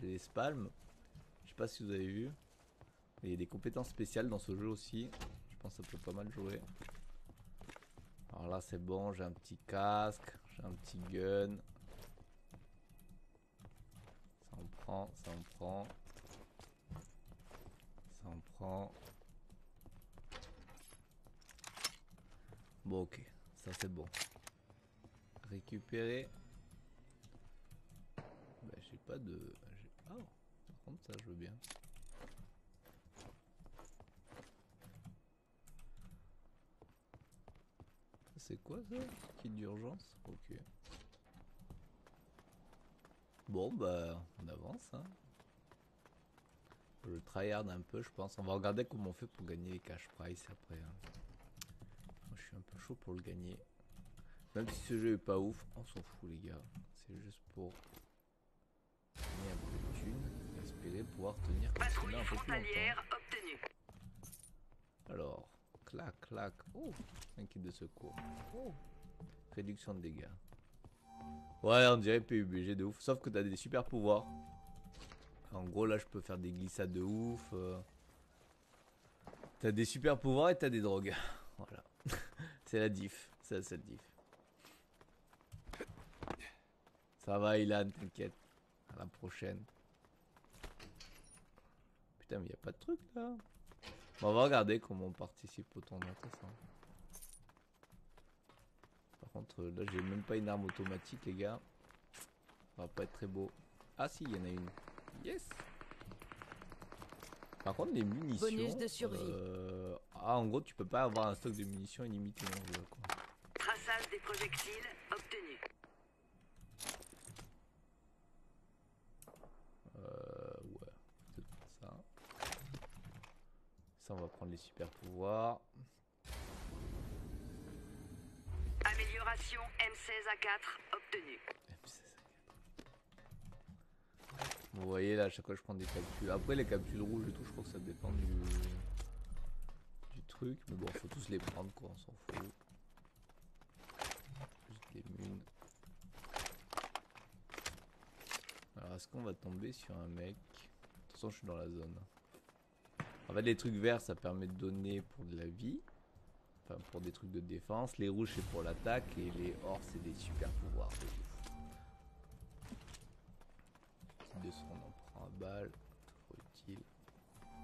J'ai des spalms. Je sais pas si vous avez vu. Il y a des compétences spéciales dans ce jeu aussi. Je pense que ça peut pas mal jouer. Alors là, c'est bon, j'ai un petit casque, j'ai un petit gun. Ça en ça en prend. Ça en prend. Bon, ok, ça c'est bon. Récupérer. Bah, j'ai pas de. Ah, par contre, ça je veux bien. C'est quoi ça? Kit d'urgence? Ok. Bon bah on avance hein. Je tryhard un peu je pense. On va regarder comment on fait pour gagner les cash price après. hein. Moi je suis un peu chaud pour le gagner. Même si ce jeu est pas ouf, on s'en fout les gars. C'est juste pour gagner un peu de thunes et espérer pouvoir tenir ce Patrouille là un peu plus longtemps. frontalière obtenue. Alors, clac, clac. Oh, un kit de secours. Oh, réduction de dégâts. Ouais, on dirait PUBG de ouf. Sauf que t'as des super pouvoirs. En gros, là, je peux faire des glissades de ouf. euh. T'as des super pouvoirs et t'as des drogues. Voilà. C'est la diff. C'est la seule diff. Ça va, Ilan, t'inquiète. À la prochaine. Putain, mais y a pas de truc là. On va regarder comment on participe au tournoi, façon. Par contre, là, j'ai même pas une arme automatique, les gars. Ça va pas être très beau. Ah, si, il y en a une. Yes! Par contre, les munitions. Bonus de survie. euh, Ah, en gros, tu peux pas avoir un stock de munitions illimité dans le jeu, quoi. Traçage des projectiles obtenu. Euh, ouais, ça. Ça, on va prendre les super pouvoirs. Amélioration M16A4 obtenue. Vous voyez là, à chaque fois je prends des capsules. Après les capsules rouges et tout, je crois que ça dépend du, du truc. Mais bon, faut tous les prendre quoi, on s'en fout. Juste des munes. Alors est-ce qu'on va tomber sur un mec? De toute façon, je suis dans la zone. En fait, les trucs verts, ça permet de donner pour de la vie. Enfin, pour des trucs de défense. Les rouges, c'est pour l'attaque. Et les or, c'est des super pouvoirs. de ouf. Petit de son, on en prend un balle. Trop utile.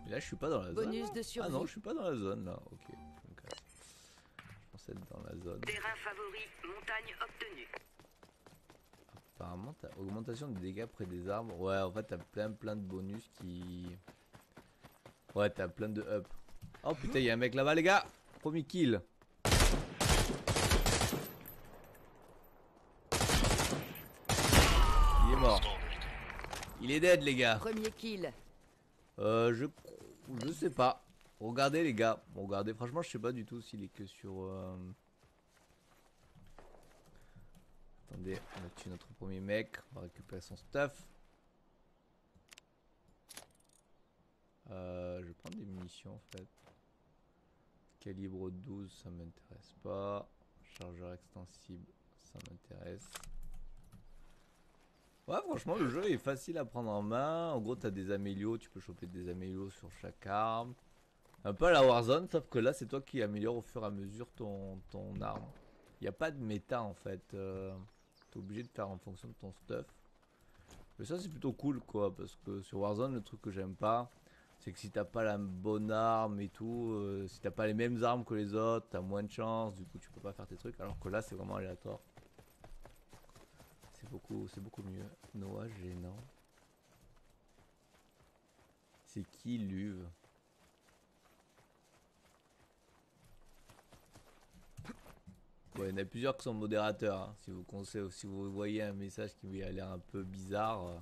Mais là, je suis pas dans la zone. Bonus là de Ah survie. non, je suis pas dans la zone là. Ok, je me casse. Je pensais être dans la zone. Terrain favori, montagne obtenue. Apparemment, t'as augmentation de dégâts près des arbres. Ouais, en fait, t'as plein plein de bonus qui. Ouais, t'as plein de up. Oh putain, y'a un mec là-bas, les gars! Premier kill! Il est mort. Il est dead, les gars. Premier kill. Euh, je. Je sais pas. Regardez, les gars. Regardez, franchement, je sais pas du tout s'il est que sur. euh, Attendez, on a tué notre premier mec. On va récupérer son stuff. Euh, je vais prendre des munitions en fait. Calibre 12, ça m'intéresse pas. Chargeur extensible, ça m'intéresse. Ouais, franchement, le jeu est facile à prendre en main. En gros, t'as des amélios, tu peux choper des amélios sur chaque arme. Un peu à la Warzone, sauf que là, c'est toi qui améliore au fur et à mesure ton, ton arme. Il n'y a pas de méta en fait. Euh, T'es obligé de faire en fonction de ton stuff. Mais ça, c'est plutôt cool quoi, parce que sur Warzone, le truc que j'aime pas, c'est que si t'as pas la bonne arme et tout, euh, si t'as pas les mêmes armes que les autres, t'as moins de chance, du coup tu peux pas faire tes trucs, alors que là c'est vraiment aléatoire. C'est beaucoup, c'est beaucoup mieux. Noah gênant. C'est qui Luve il y en a plusieurs qui sont modérateurs. hein. Si, vous si vous voyez un message qui a l'air un peu bizarre, euh,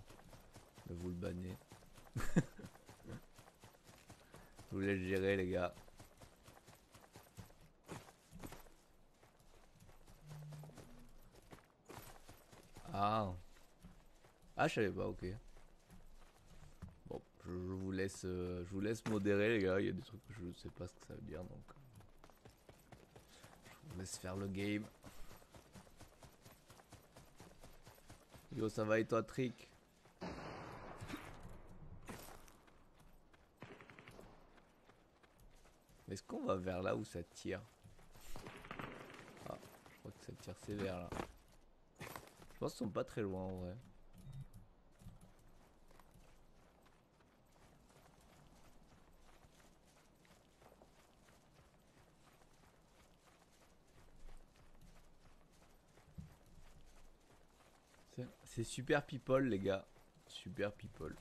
ben, vous le bannez. Je vous laisse gérer, les gars. Ah. Ah, je savais pas, ok. Bon, je, vous laisse, euh, je vous laisse modérer, les gars. Il y a des trucs que je ne sais pas ce que ça veut dire, donc. Je vous laisse faire le game. Yo, ça va et toi, Trick? Est-ce qu'on va vers là où ça tire Ah, je crois que ça tire sévère là. Je pense qu'ils sont pas très loin en vrai. C'est- super people les gars. Super people.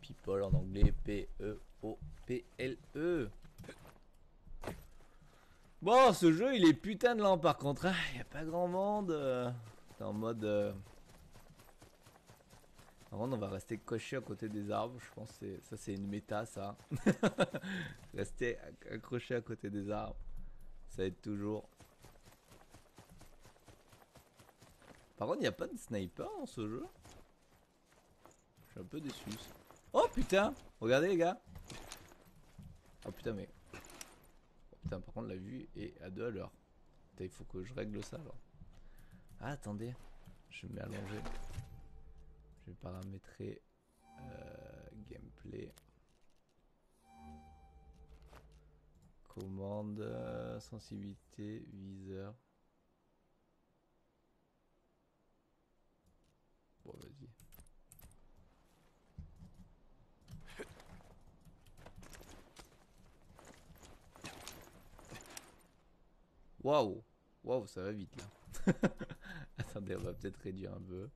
People en anglais P-E-O-P-L-E. Bon, ce jeu il est putain de lent par contre. Il y a pas grand monde. euh, C'est en mode. euh, Par contre, on va rester coché à côté des arbres. Je pense que ça c'est une méta ça. rester acc- accroché à côté des arbres. Ça aide toujours. Par contre, il n'y a pas de sniper dans ce jeu? Je suis un peu déçu. Oh putain Regardez les gars Oh putain mais... Putain par contre la vue est à 2 à l'heure. Il faut que je règle ça alors. Ah attendez, je me mets. Je vais paramétrer euh, gameplay. Commande, euh, sensibilité, viseur. Bon vas-y. Waouh Waouh, ça va vite là. Attendez, on va peut-être réduire un peu.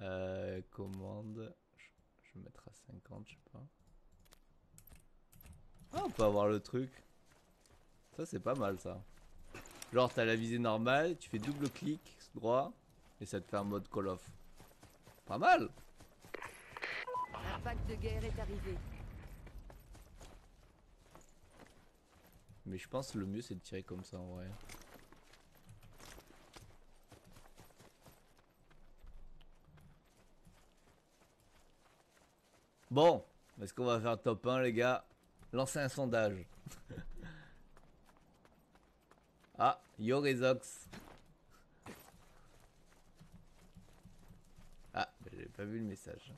Euh, commande. Je, vais mettre à 50, je sais pas. Ah, on peut avoir le truc. Ça, c'est pas mal ça. Genre, t'as la visée normale, tu fais double clic droit et ça te fait un mode Call of. Pas mal Un pack de guerre est arrivé. Mais je pense que le mieux c'est de tirer comme ça en vrai. Bon, est-ce qu'on va faire top 1 les gars? Lancer un sondage. ah, Yorezox. Ah, bah, j'avais pas vu le message.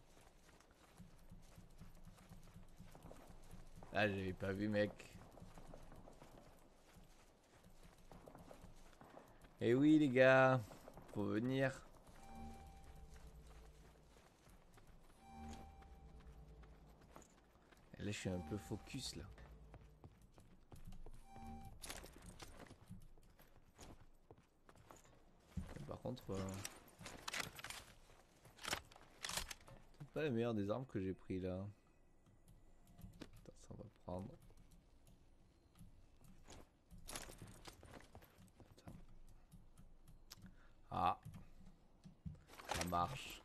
Ah, j'avais pas vu mec. Eh oui les gars, faut venir. Et là je suis un peu focus là. Et par contre, euh, c'est pas la meilleure des armes que j'ai pris là. Attends, ça va prendre. Ah. Ça marche.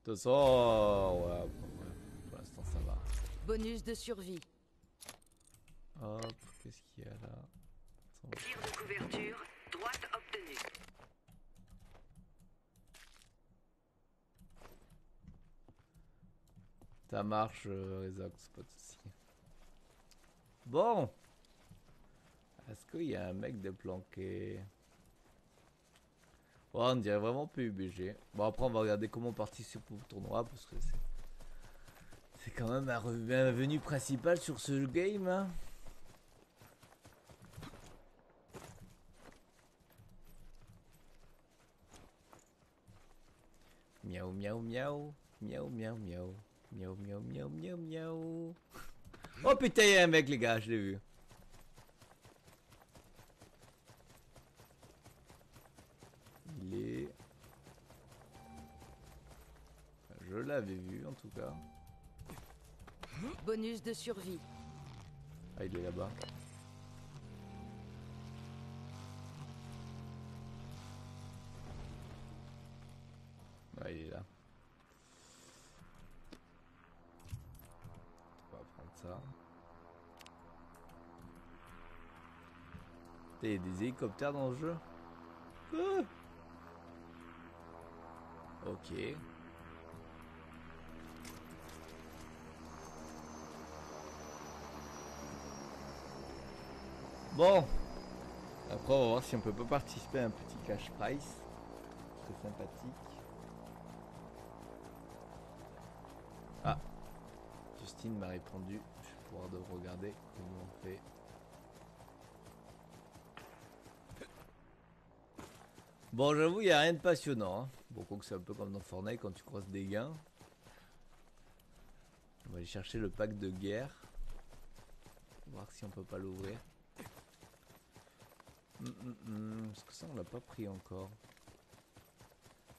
De toute façon, ouais, pour l'instant ça va. Bonus de survie. Hop, qu'est-ce qu'il y a là? Tir de couverture, droite obtenue. Ça marche, euh, Rezox, pas de soucis. Bon Est-ce qu'il y a un mec de planqué Ouais, on dirait vraiment PUBG. Bon, après, on va regarder comment participer au tournoi parce que c'est. C'est quand même un revenu principal sur ce game. Hein. Miaou, miaou, miaou. Miaou, miaou, miaou. Miaou, miaou, miaou, miaou. Oh putain, il y a un mec, les gars, je l'ai vu. Il est. Je l'avais vu en tout cas. Bonus de survie. Ah, il est là-bas. Ah, il est là. On va prendre ça. Il y a des hélicoptères dans le jeu? Ah Ok. Bon. Après, on va voir si on peut pas participer à un petit cash price. C'est sympathique. Ah. Justine m'a répondu. Je vais pouvoir de regarder comment on fait. Bon, j'avoue, il n'y a rien de passionnant. Hein. Bon, que c'est un peu comme dans Fortnite quand tu croises des gains. On va aller chercher le pack de guerre. Voir si on peut pas l'ouvrir. Hum, hum, hum, Parce que ça, on l'a pas pris encore?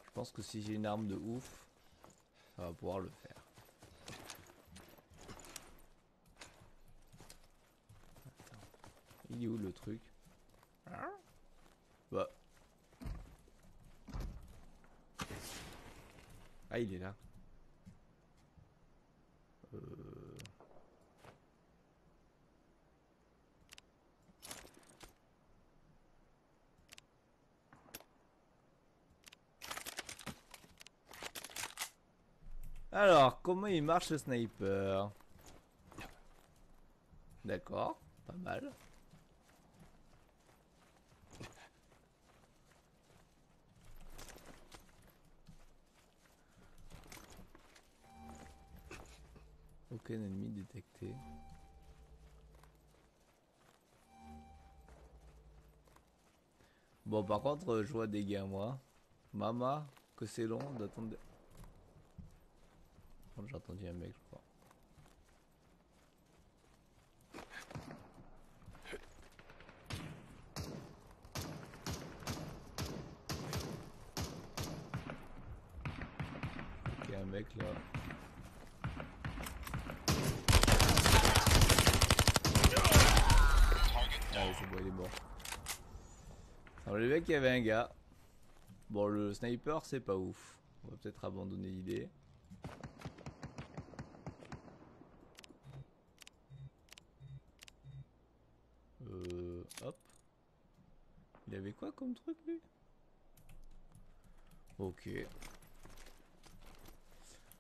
Je pense que si j'ai une arme de ouf, ça va pouvoir le faire. Il est où le truc? Bah. Ah, il est là. Euh... Alors, comment il marche le sniper D'accord, pas mal. Aucun ennemi détecté. Bon, par contre, je vois des gars, moi. Mama, que c'est long d'attendre. J'ai entendu un mec, je crois. Ok, un mec là. Allez, c'est bon, il est mort. Alors, le mec, il y avait un gars. Bon, le sniper, c'est pas ouf. On va peut-être abandonner l'idée. Euh, hop. Il avait quoi truc lui Ok.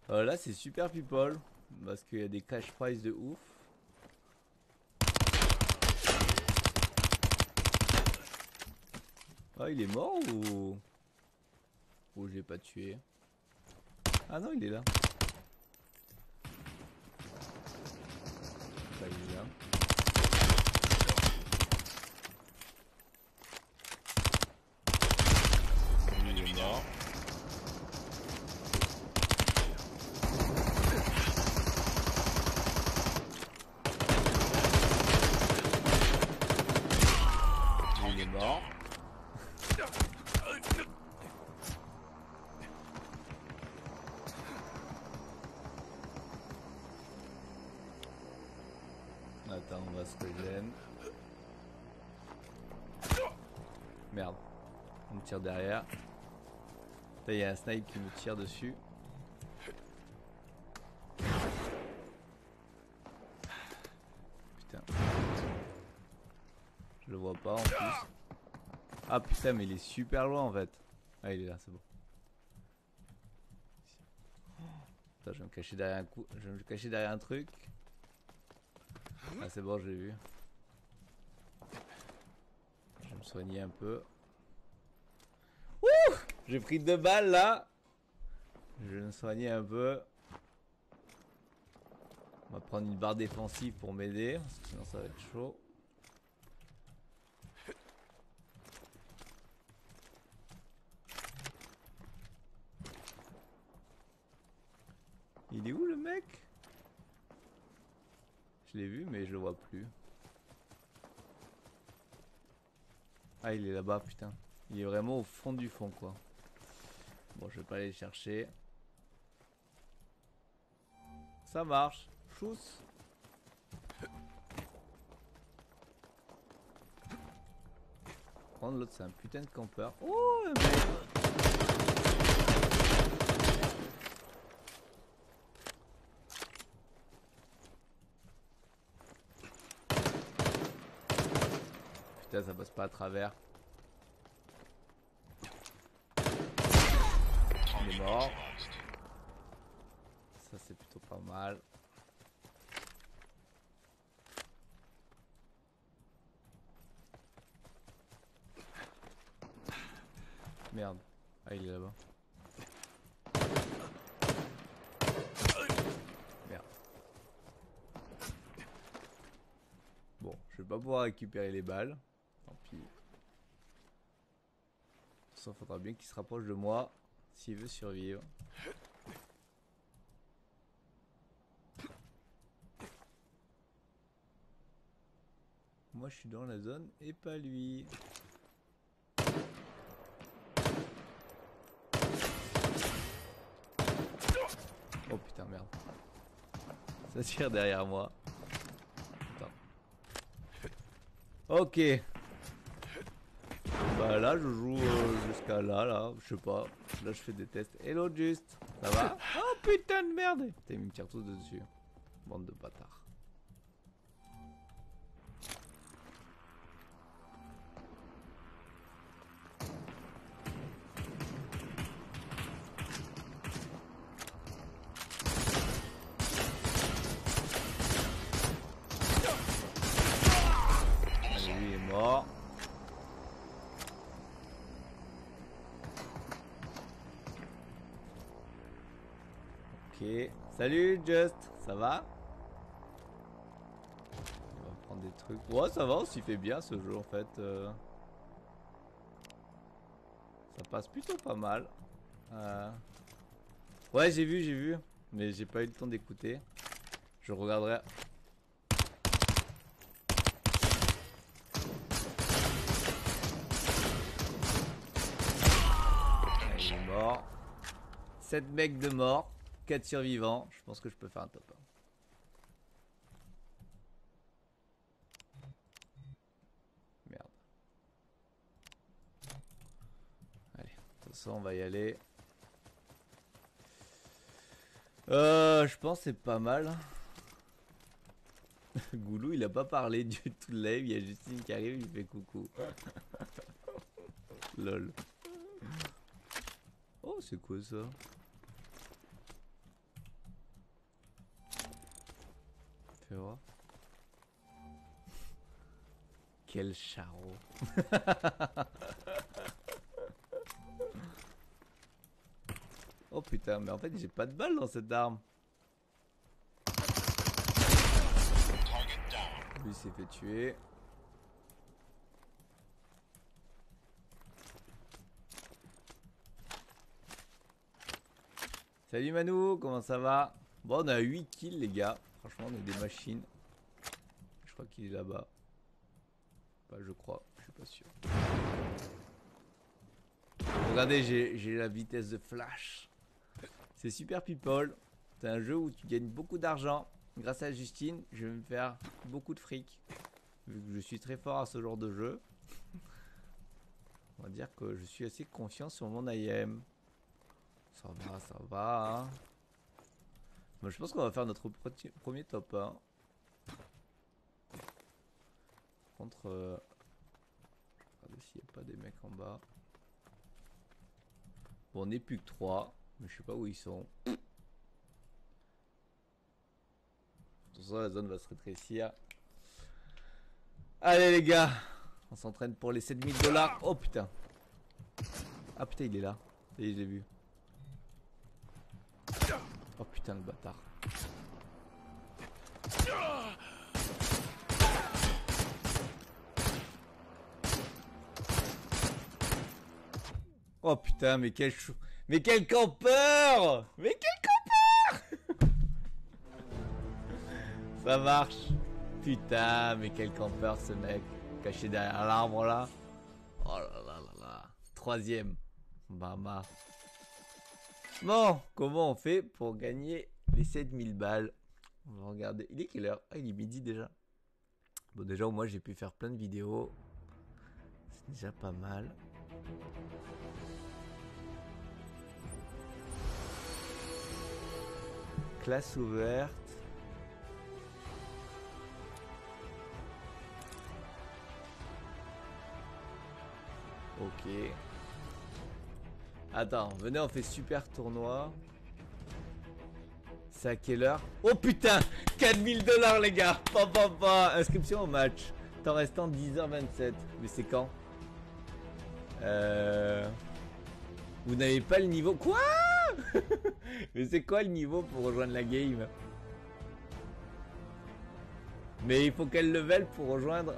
Euh, là c'est super people parce qu'il y a des cash prize de ouf. Ah il est mort ou ou je pas tué? Ah non il est là. Bah, il est là. Lui, il est mort. Lui, il est mort. Attends, on va se régène. Merde. On me derrière. Il y a un snipe qui me tire dessus. Putain. Je le vois pas en plus. Ah putain, mais il est super loin en fait. Ah, il est là, c'est bon. Je vais me cacher derrière un coup. Je vais me cacher derrière un truc. Ah, c'est bon, j'ai vu. Je vais me soigner un peu. J'ai pris deux balles là. Je vais me soigner un peu. On va prendre une barre défensive pour m'aider. Sinon, ça va être chaud. Il est où le mec? Je l'ai vu mais je le vois plus. Ah il est là-bas putain. Il est vraiment au fond du fond quoi. Bon je vais pas aller le chercher. Ça marche. Chousse. Prendre l'autre c'est un putain de campeur. Oh mec. Putain, ça passe pas à travers. Il est Ça, c'est plutôt pas mal. Merde. Ah, il est là-bas. Merde. Bon, je vais pas pouvoir récupérer les balles. Tant pis. Ça faudra bien qu'il se rapproche de moi s'il veut survivre. Moi je suis dans la zone et pas lui. Oh putain merde. Ça tire derrière moi. Attends. Ok. Bah là je joue euh, jusqu'à là là, je sais pas. Là je fais des tests. Hello Just, ça va? Oh putain de merde Putain ils me tirent tous dessus. Bande de bâtards. Salut Just, ça va? On va prendre des trucs. Ouais, ça va, on s'y fait bien ce jeu en fait. euh. Ça passe plutôt pas mal. Euh. Ouais, j'ai vu, j'ai vu. Mais j'ai pas eu le temps d'écouter. Je regarderai. Il est mort. 7 mecs de mort, 4 survivants. Je pense que je peux faire un top 1. Merde. Allez, de toute façon, on va y aller. Euh, je pense c'est pas mal. Goulou, il a pas parlé du tout de live. Il y a Justine qui arrive, il fait coucou. Lol. Oh, c'est quoi ça Quel charreau. oh putain, mais en fait j'ai pas de balles dans cette arme. Lui s'est fait tuer. Salut Manu, comment ça va? Bon, on a 8 kills les gars. Franchement, on est des machines. Je crois qu'il est là-bas. Pas, je crois, je suis pas sûr. Regardez, j'ai j'ai la vitesse de flash. C'est super people. C'est un jeu où tu gagnes beaucoup d'argent. Grâce à Justine, je vais me faire beaucoup de fric. Vu que je suis très fort à ce genre de jeu. On va dire que je suis assez confiant sur mon IM. Ça va, ça va. hein. Je pense qu'on va faire notre premier top 1. Par contre, euh, regardez s'il n'y a pas des mecs en bas. Bon, on n'est plus que 3, mais je sais pas où ils sont. façon, la zone va se rétrécir. Allez les gars, on s'entraîne pour les 7000 dollars. Oh putain. Ah putain, il est là. Ça y j'ai vu. Oh putain, le bâtard. Oh putain, mais quel chou... Mais quel campeur Mais quel campeur Ça marche. Putain, mais quel campeur ce mec. Caché derrière l'arbre là. Oh là là là là. Troisième. Mama. Bon, comment on fait pour gagner les 7000 balles? On va regarder. Il est quelle heure? Ah, il est midi déjà. Bon, déjà, moi j'ai pu faire plein de vidéos. C'est déjà pas mal. Classe ouverte. Ok. Attends, venez, on fait super tournoi. C'est à quelle heure? Oh putain 4000 dollars les gars Pa, pa. Inscription au match. Temps restant 10h27. Mais c'est quand? Euh... Vous n'avez pas le niveau... Quoi? Mais c'est quoi le niveau pour rejoindre la game? Mais il faut quel level pour rejoindre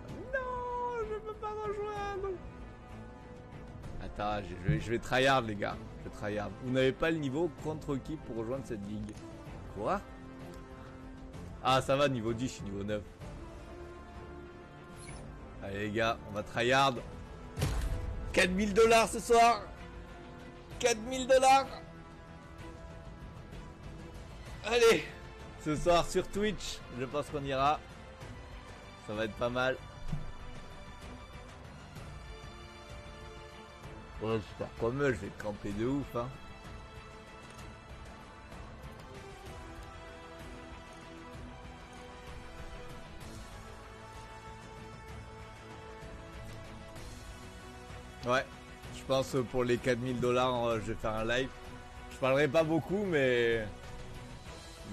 Je, vais, tryhard les gars. Je tryhard. Vous n'avez pas le niveau contre qui pour rejoindre cette ligue? Quoi? Ah ça va, niveau 10, je suis niveau 9. Allez les gars, on va tryhard. 4000 dollars ce soir 4000 dollars Allez Ce soir sur Twitch, je pense qu'on ira. Ça va être pas mal. Ouais, super comme eux, je vais camper de ouf, hein. Ouais, je pense pour les 4000 dollars, euh, je vais faire un live. Je parlerai pas beaucoup, mais.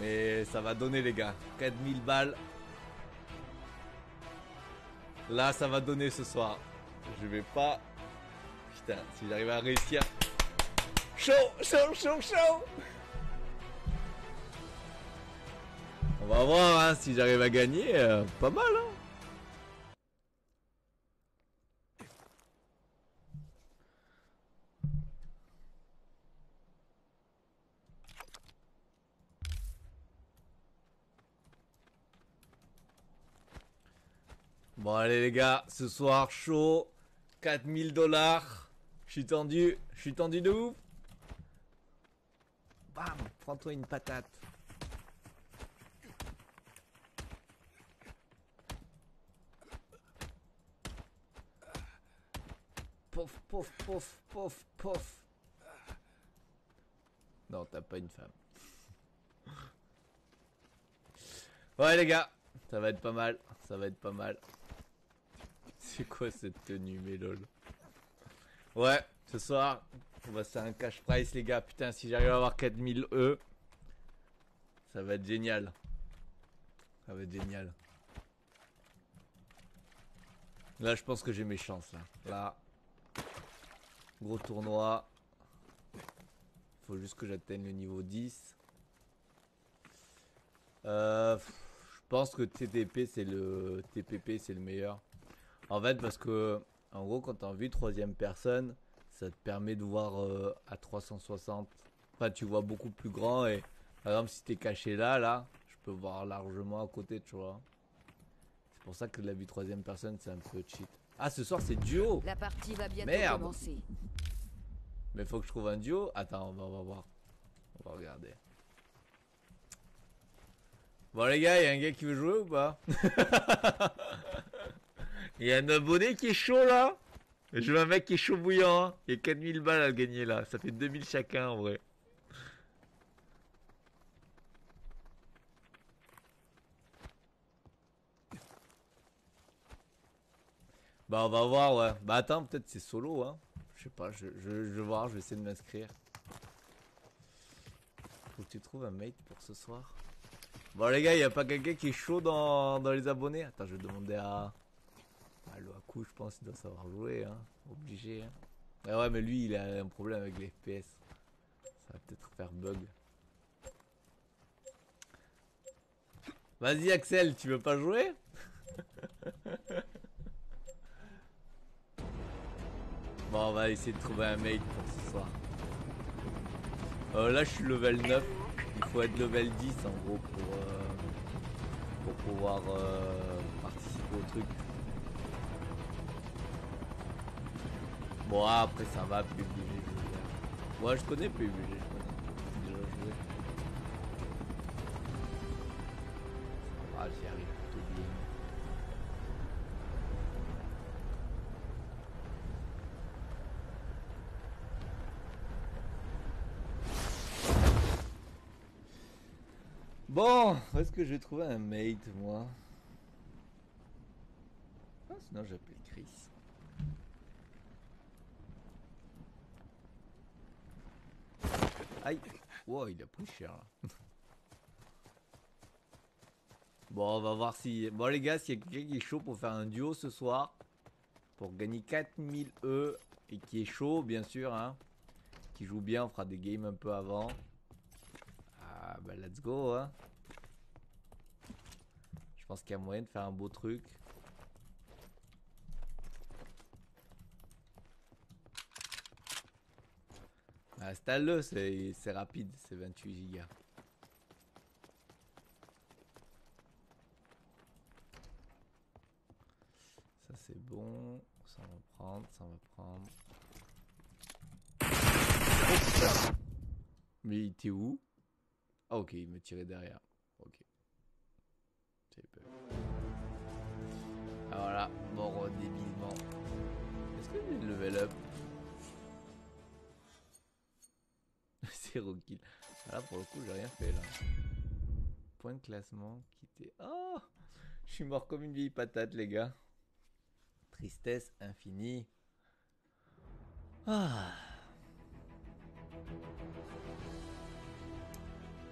Mais ça va donner, les gars. 4000 balles. Là, ça va donner ce soir. Je vais pas. Putain, si j'arrive à réussir. Chaud, chaud, chaud, chaud On va voir hein, si j'arrive à gagner. euh, pas mal, hein Bon allez les gars, ce soir chaud, 4000 dollars. Je suis tendu, je suis tendu de ouf. Bam, prends-toi une patate. Pouf, pouf, pouf, pouf, pouf. Non, t'as pas une femme. Ouais les gars, ça va être pas mal, ça va être pas mal. C'est quoi cette tenue, mais lol? Ouais, ce soir, on va un cash price, les gars. Putain, si j'arrive à avoir 4000 E, ça va être génial. Ça va être génial. Là, je pense que j'ai mes chances, là. Là. Gros tournoi. Faut juste que j'atteigne le niveau 10. Euh, je pense que TTP, c'est le... TPP, c'est le meilleur. En fait, parce que, en gros, quand t'es en vue troisième personne, ça te permet de voir euh, à 360. Enfin, tu vois beaucoup plus grand et, par exemple, si t'es caché là, là, je peux voir largement à côté, tu vois. C'est pour ça que la vue troisième personne, c'est un peu cheat. Ah, ce soir, c'est duo La partie va bientôt Merde. commencer. Mais faut que je trouve un duo. Attends, on va, on va voir. On va regarder. Bon les gars, il y a un gars qui veut jouer ou pas? Il y a un abonné qui est chaud là Je veux un mec qui est chaud bouillant. hein. Il y a 4000 balles à gagner là. Ça fait 2000 chacun en vrai. Bah on va voir ouais. Bah attends, peut-être c'est solo hein. Je sais pas, je, vais voir, je vais essayer de m'inscrire. Faut que tu trouves un mate pour ce soir. Bon les gars, y a pas quelqu'un qui est chaud dans les abonnés? Attends, je vais demander à... Loaku, je pense qu'il doit savoir jouer, hein. Obligé, hein. Ah ouais, mais lui, il a un problème avec les FPS. Ça va peut-être faire bug. Vas-y Axel, tu veux pas jouer? Bon, on va essayer de trouver un mate pour ce soir. Euh, là, je suis level 9. Il faut être level 10 en gros pour, euh, pour pouvoir euh, participer au truc. Bon, après, ça va, PUBG. Ouais, je connais PUBG, je connais. Ah. Bon, est-ce que je vais trouver un mate, moi? Ah, sinon j'appelle Chris. Il a pris cher là. Bon, on va voir si... Bon les gars, s'il y a quelqu'un qui est chaud pour faire un duo ce soir, pour gagner 4000 E, et qui est chaud bien sûr, hein, qui joue bien, on fera des games un peu avant. Ah bah let's go hein. Je pense qu'il y a moyen de faire un beau truc. Installe-le, c'est rapide, c'est 28 gigas. Ça c'est bon, ça va prendre, ça va prendre. Mais il était où? Ah ok, il me tirait derrière. Ok. Ah voilà, mort euh, débilement. Est-ce que j'ai level up? Zéro kill. Ah, Là pour le coup j'ai rien fait là. Point de classement quitté. Oh Je suis mort comme une vieille patate les gars. Tristesse infinie. Ah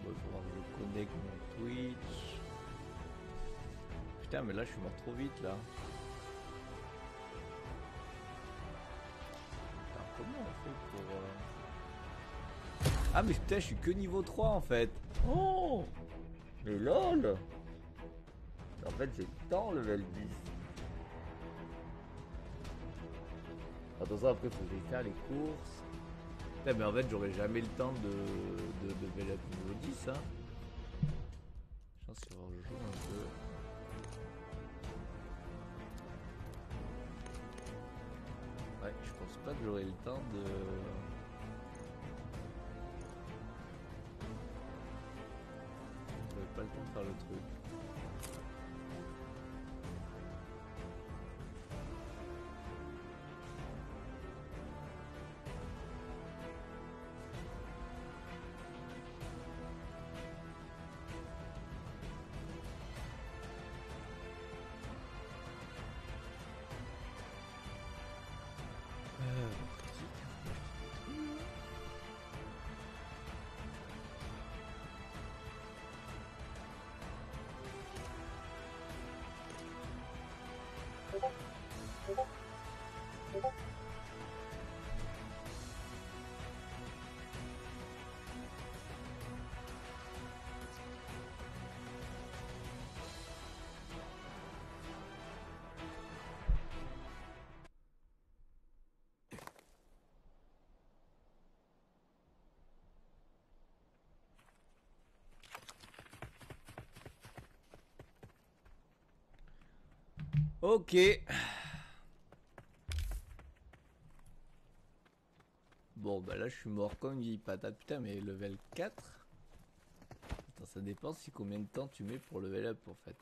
Bon, il faut voir que je connecte mon Twitch. Putain, mais là, je suis mort trop vite, là. Putain, comment on fait pour... euh, Ah, mais putain, je suis que niveau 3, en fait. Oh Mais lol En fait, j'ai le temps, level 10. Attention, après, faut que j'aille faire les courses. Putain, mais en fait, j'aurai jamais le temps de, de, de level up niveau 10, hein. Je pense qu'il va un peu. Ouais, je pense pas que j'aurai le temps de... faire le truc. Ok. Bon, bah je suis mort comme une vieille patate. Putain, mais level 4 Attends, ça dépend si combien de temps tu mets pour level up, en fait.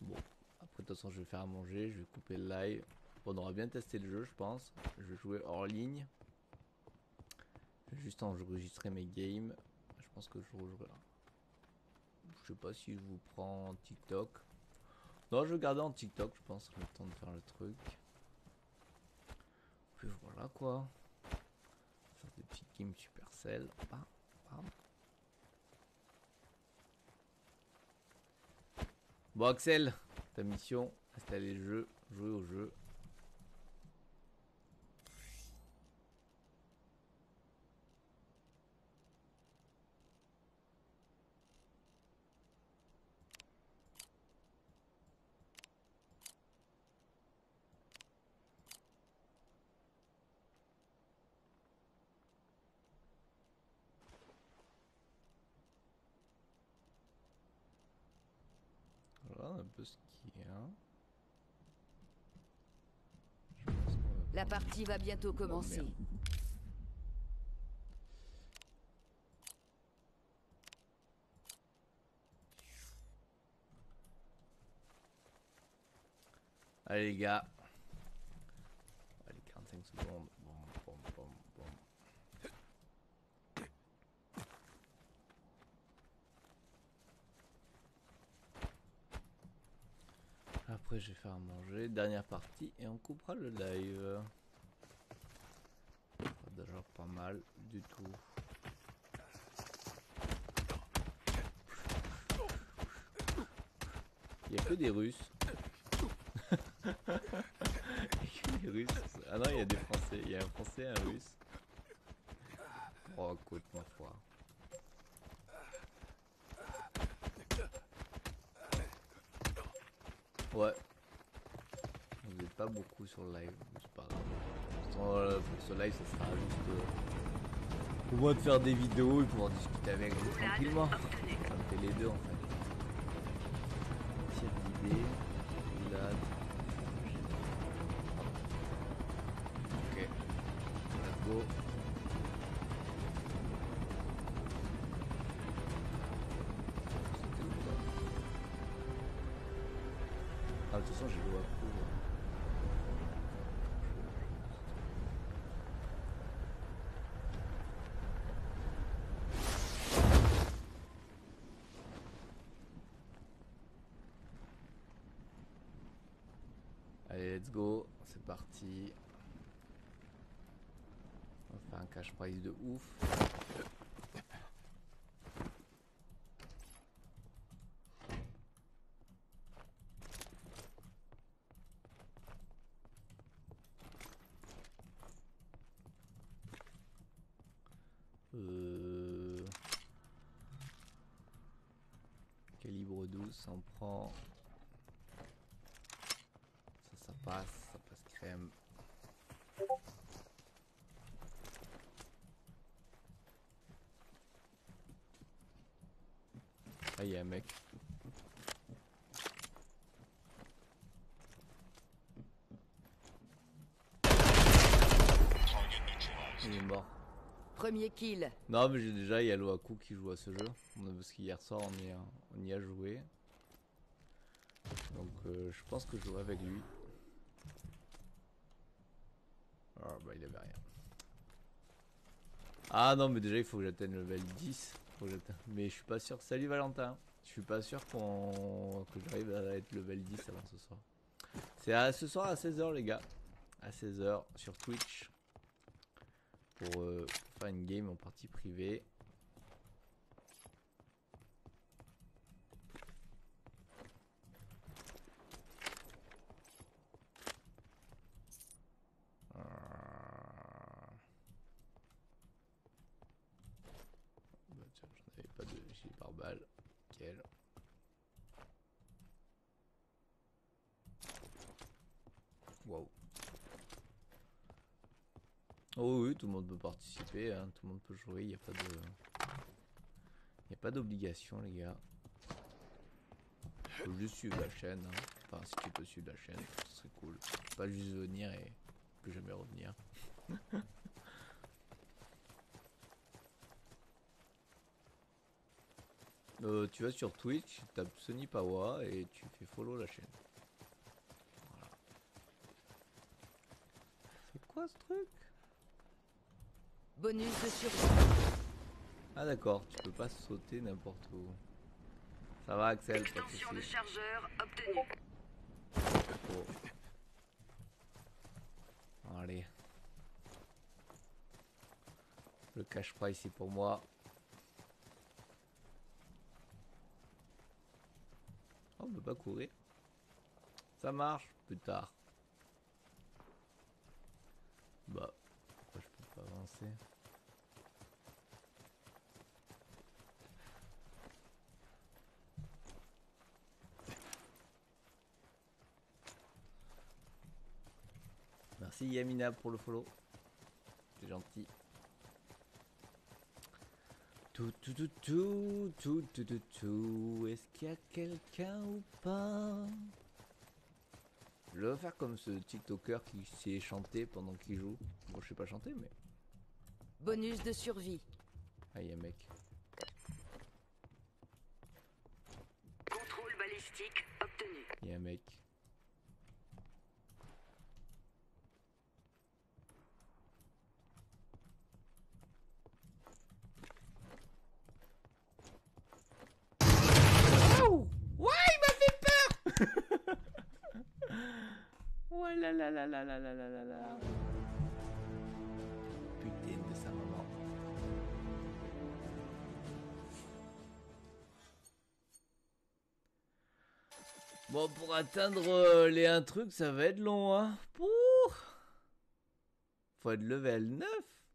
Bon, après, de toute façon, je vais faire à manger, je vais couper le live. On aura bien testé le jeu, je pense. Je vais jouer hors ligne. Juste enregistrer mes games. Je pense que je rejouerai. Je sais pas si je vous prends TikTok. Non, je vais garder en TikTok, je pense, le temps de faire le truc. Puis voilà quoi. Supercell. Bam. Bon Axel, ta mission, installer le jeu, jouer au jeu, va La partie va bientôt commencer. merde. Allez les gars. Allez 45 secondes. Bon, bon, bon, bon. Après je vais faire à manger. Dernière partie et on coupera le live. Déjà pas mal du tout. Il y a que des Russes. Il a que des Russes. Ah non, il y a des Français. Il y a un Français un Russe. Oh, écoute, ma foi. Ouais. Vous n'êtes pas beaucoup sur le live, mais c'est pas grave. Euh, pour ce live, ça sera juste euh, pour moi de faire des vidéos et pouvoir discuter avec vous tranquillement. Ça me fait les deux en fait. Tir d'idée, Allez, let's go, c'est parti. On va faire un cash prize de ouf. Euh... Calibre 12, ça en prend. Ça, ça passe, ça passe crème. Ah, il y a un mec. Il est mort. Premier kill. Non, mais j'ai déjà Yaloaku qui joue à ce jeu. On a- Parce qu'hier soir, on y a, on y a joué. Donc, euh, je pense que je jouerai avec lui. Ah, bah, il avait rien. Ah non, mais déjà, il faut que j'atteigne le level 10. Mais je suis pas sûr. Salut Valentin. Je suis pas sûr qu'on que j'arrive à être level 10 avant ce soir. C'est à ce soir à 16h, les gars. À 16h sur Twitch pour, euh, pour faire une game en partie privée. Ah. Bah tiens, j'en avais pas de gilet pare-balles. Nickel. Wow. Oh oui, tout le monde peut participer, hein, tout le monde peut jouer, il n'y a pas de... Il a pas d'obligation les gars. Faut juste suivre la chaîne. hein. Enfin, si tu peux suivre la chaîne, ce serait cool. Pas juste venir et plus jamais revenir. Euh, tu vas sur Twitch, tu tapes Sony Pawa et tu fais follow la chaîne. Voilà. C'est quoi ce truc? Bonus de survie. Ah d'accord, tu peux pas sauter n'importe où. Ça va Axel, pas de Extension de chargeur obtenue. Oh. Allez. Le cash price c'est pour moi. Oh bah pas courir. Ça marche plus tard. Bah, pourquoi je peux pas Merci Yamina pour le follow. C'est gentil. Tout, tout, tout, tout, tout, tout, tout, tout. Est-ce qu'il y a quelqu'un ou pas? Je vais faire comme ce TikToker qui sait chanter pendant qu'il joue. Bon, je sais pas chanter, mais. Bonus de survie. Ah, il y a un mec. Contrôle balistique obtenu. Il y a un mec. Oh Ouais, il m'a fait peur Ouais là là là là là là là là Bon, pour atteindre euh, les un truc, ça va être long, hein. Pouh Faut être level 9.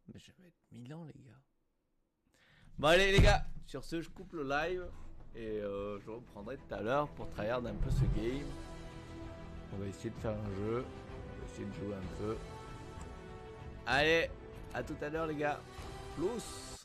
Mais je vais être 1000 ans, les gars. Bon, allez, les gars. Sur ce, je coupe le live. Et euh, je reprendrai tout à l'heure pour tryhard un peu ce game. On va essayer de faire un jeu. On va essayer de jouer un peu. Allez, à tout à l'heure, les gars. Plus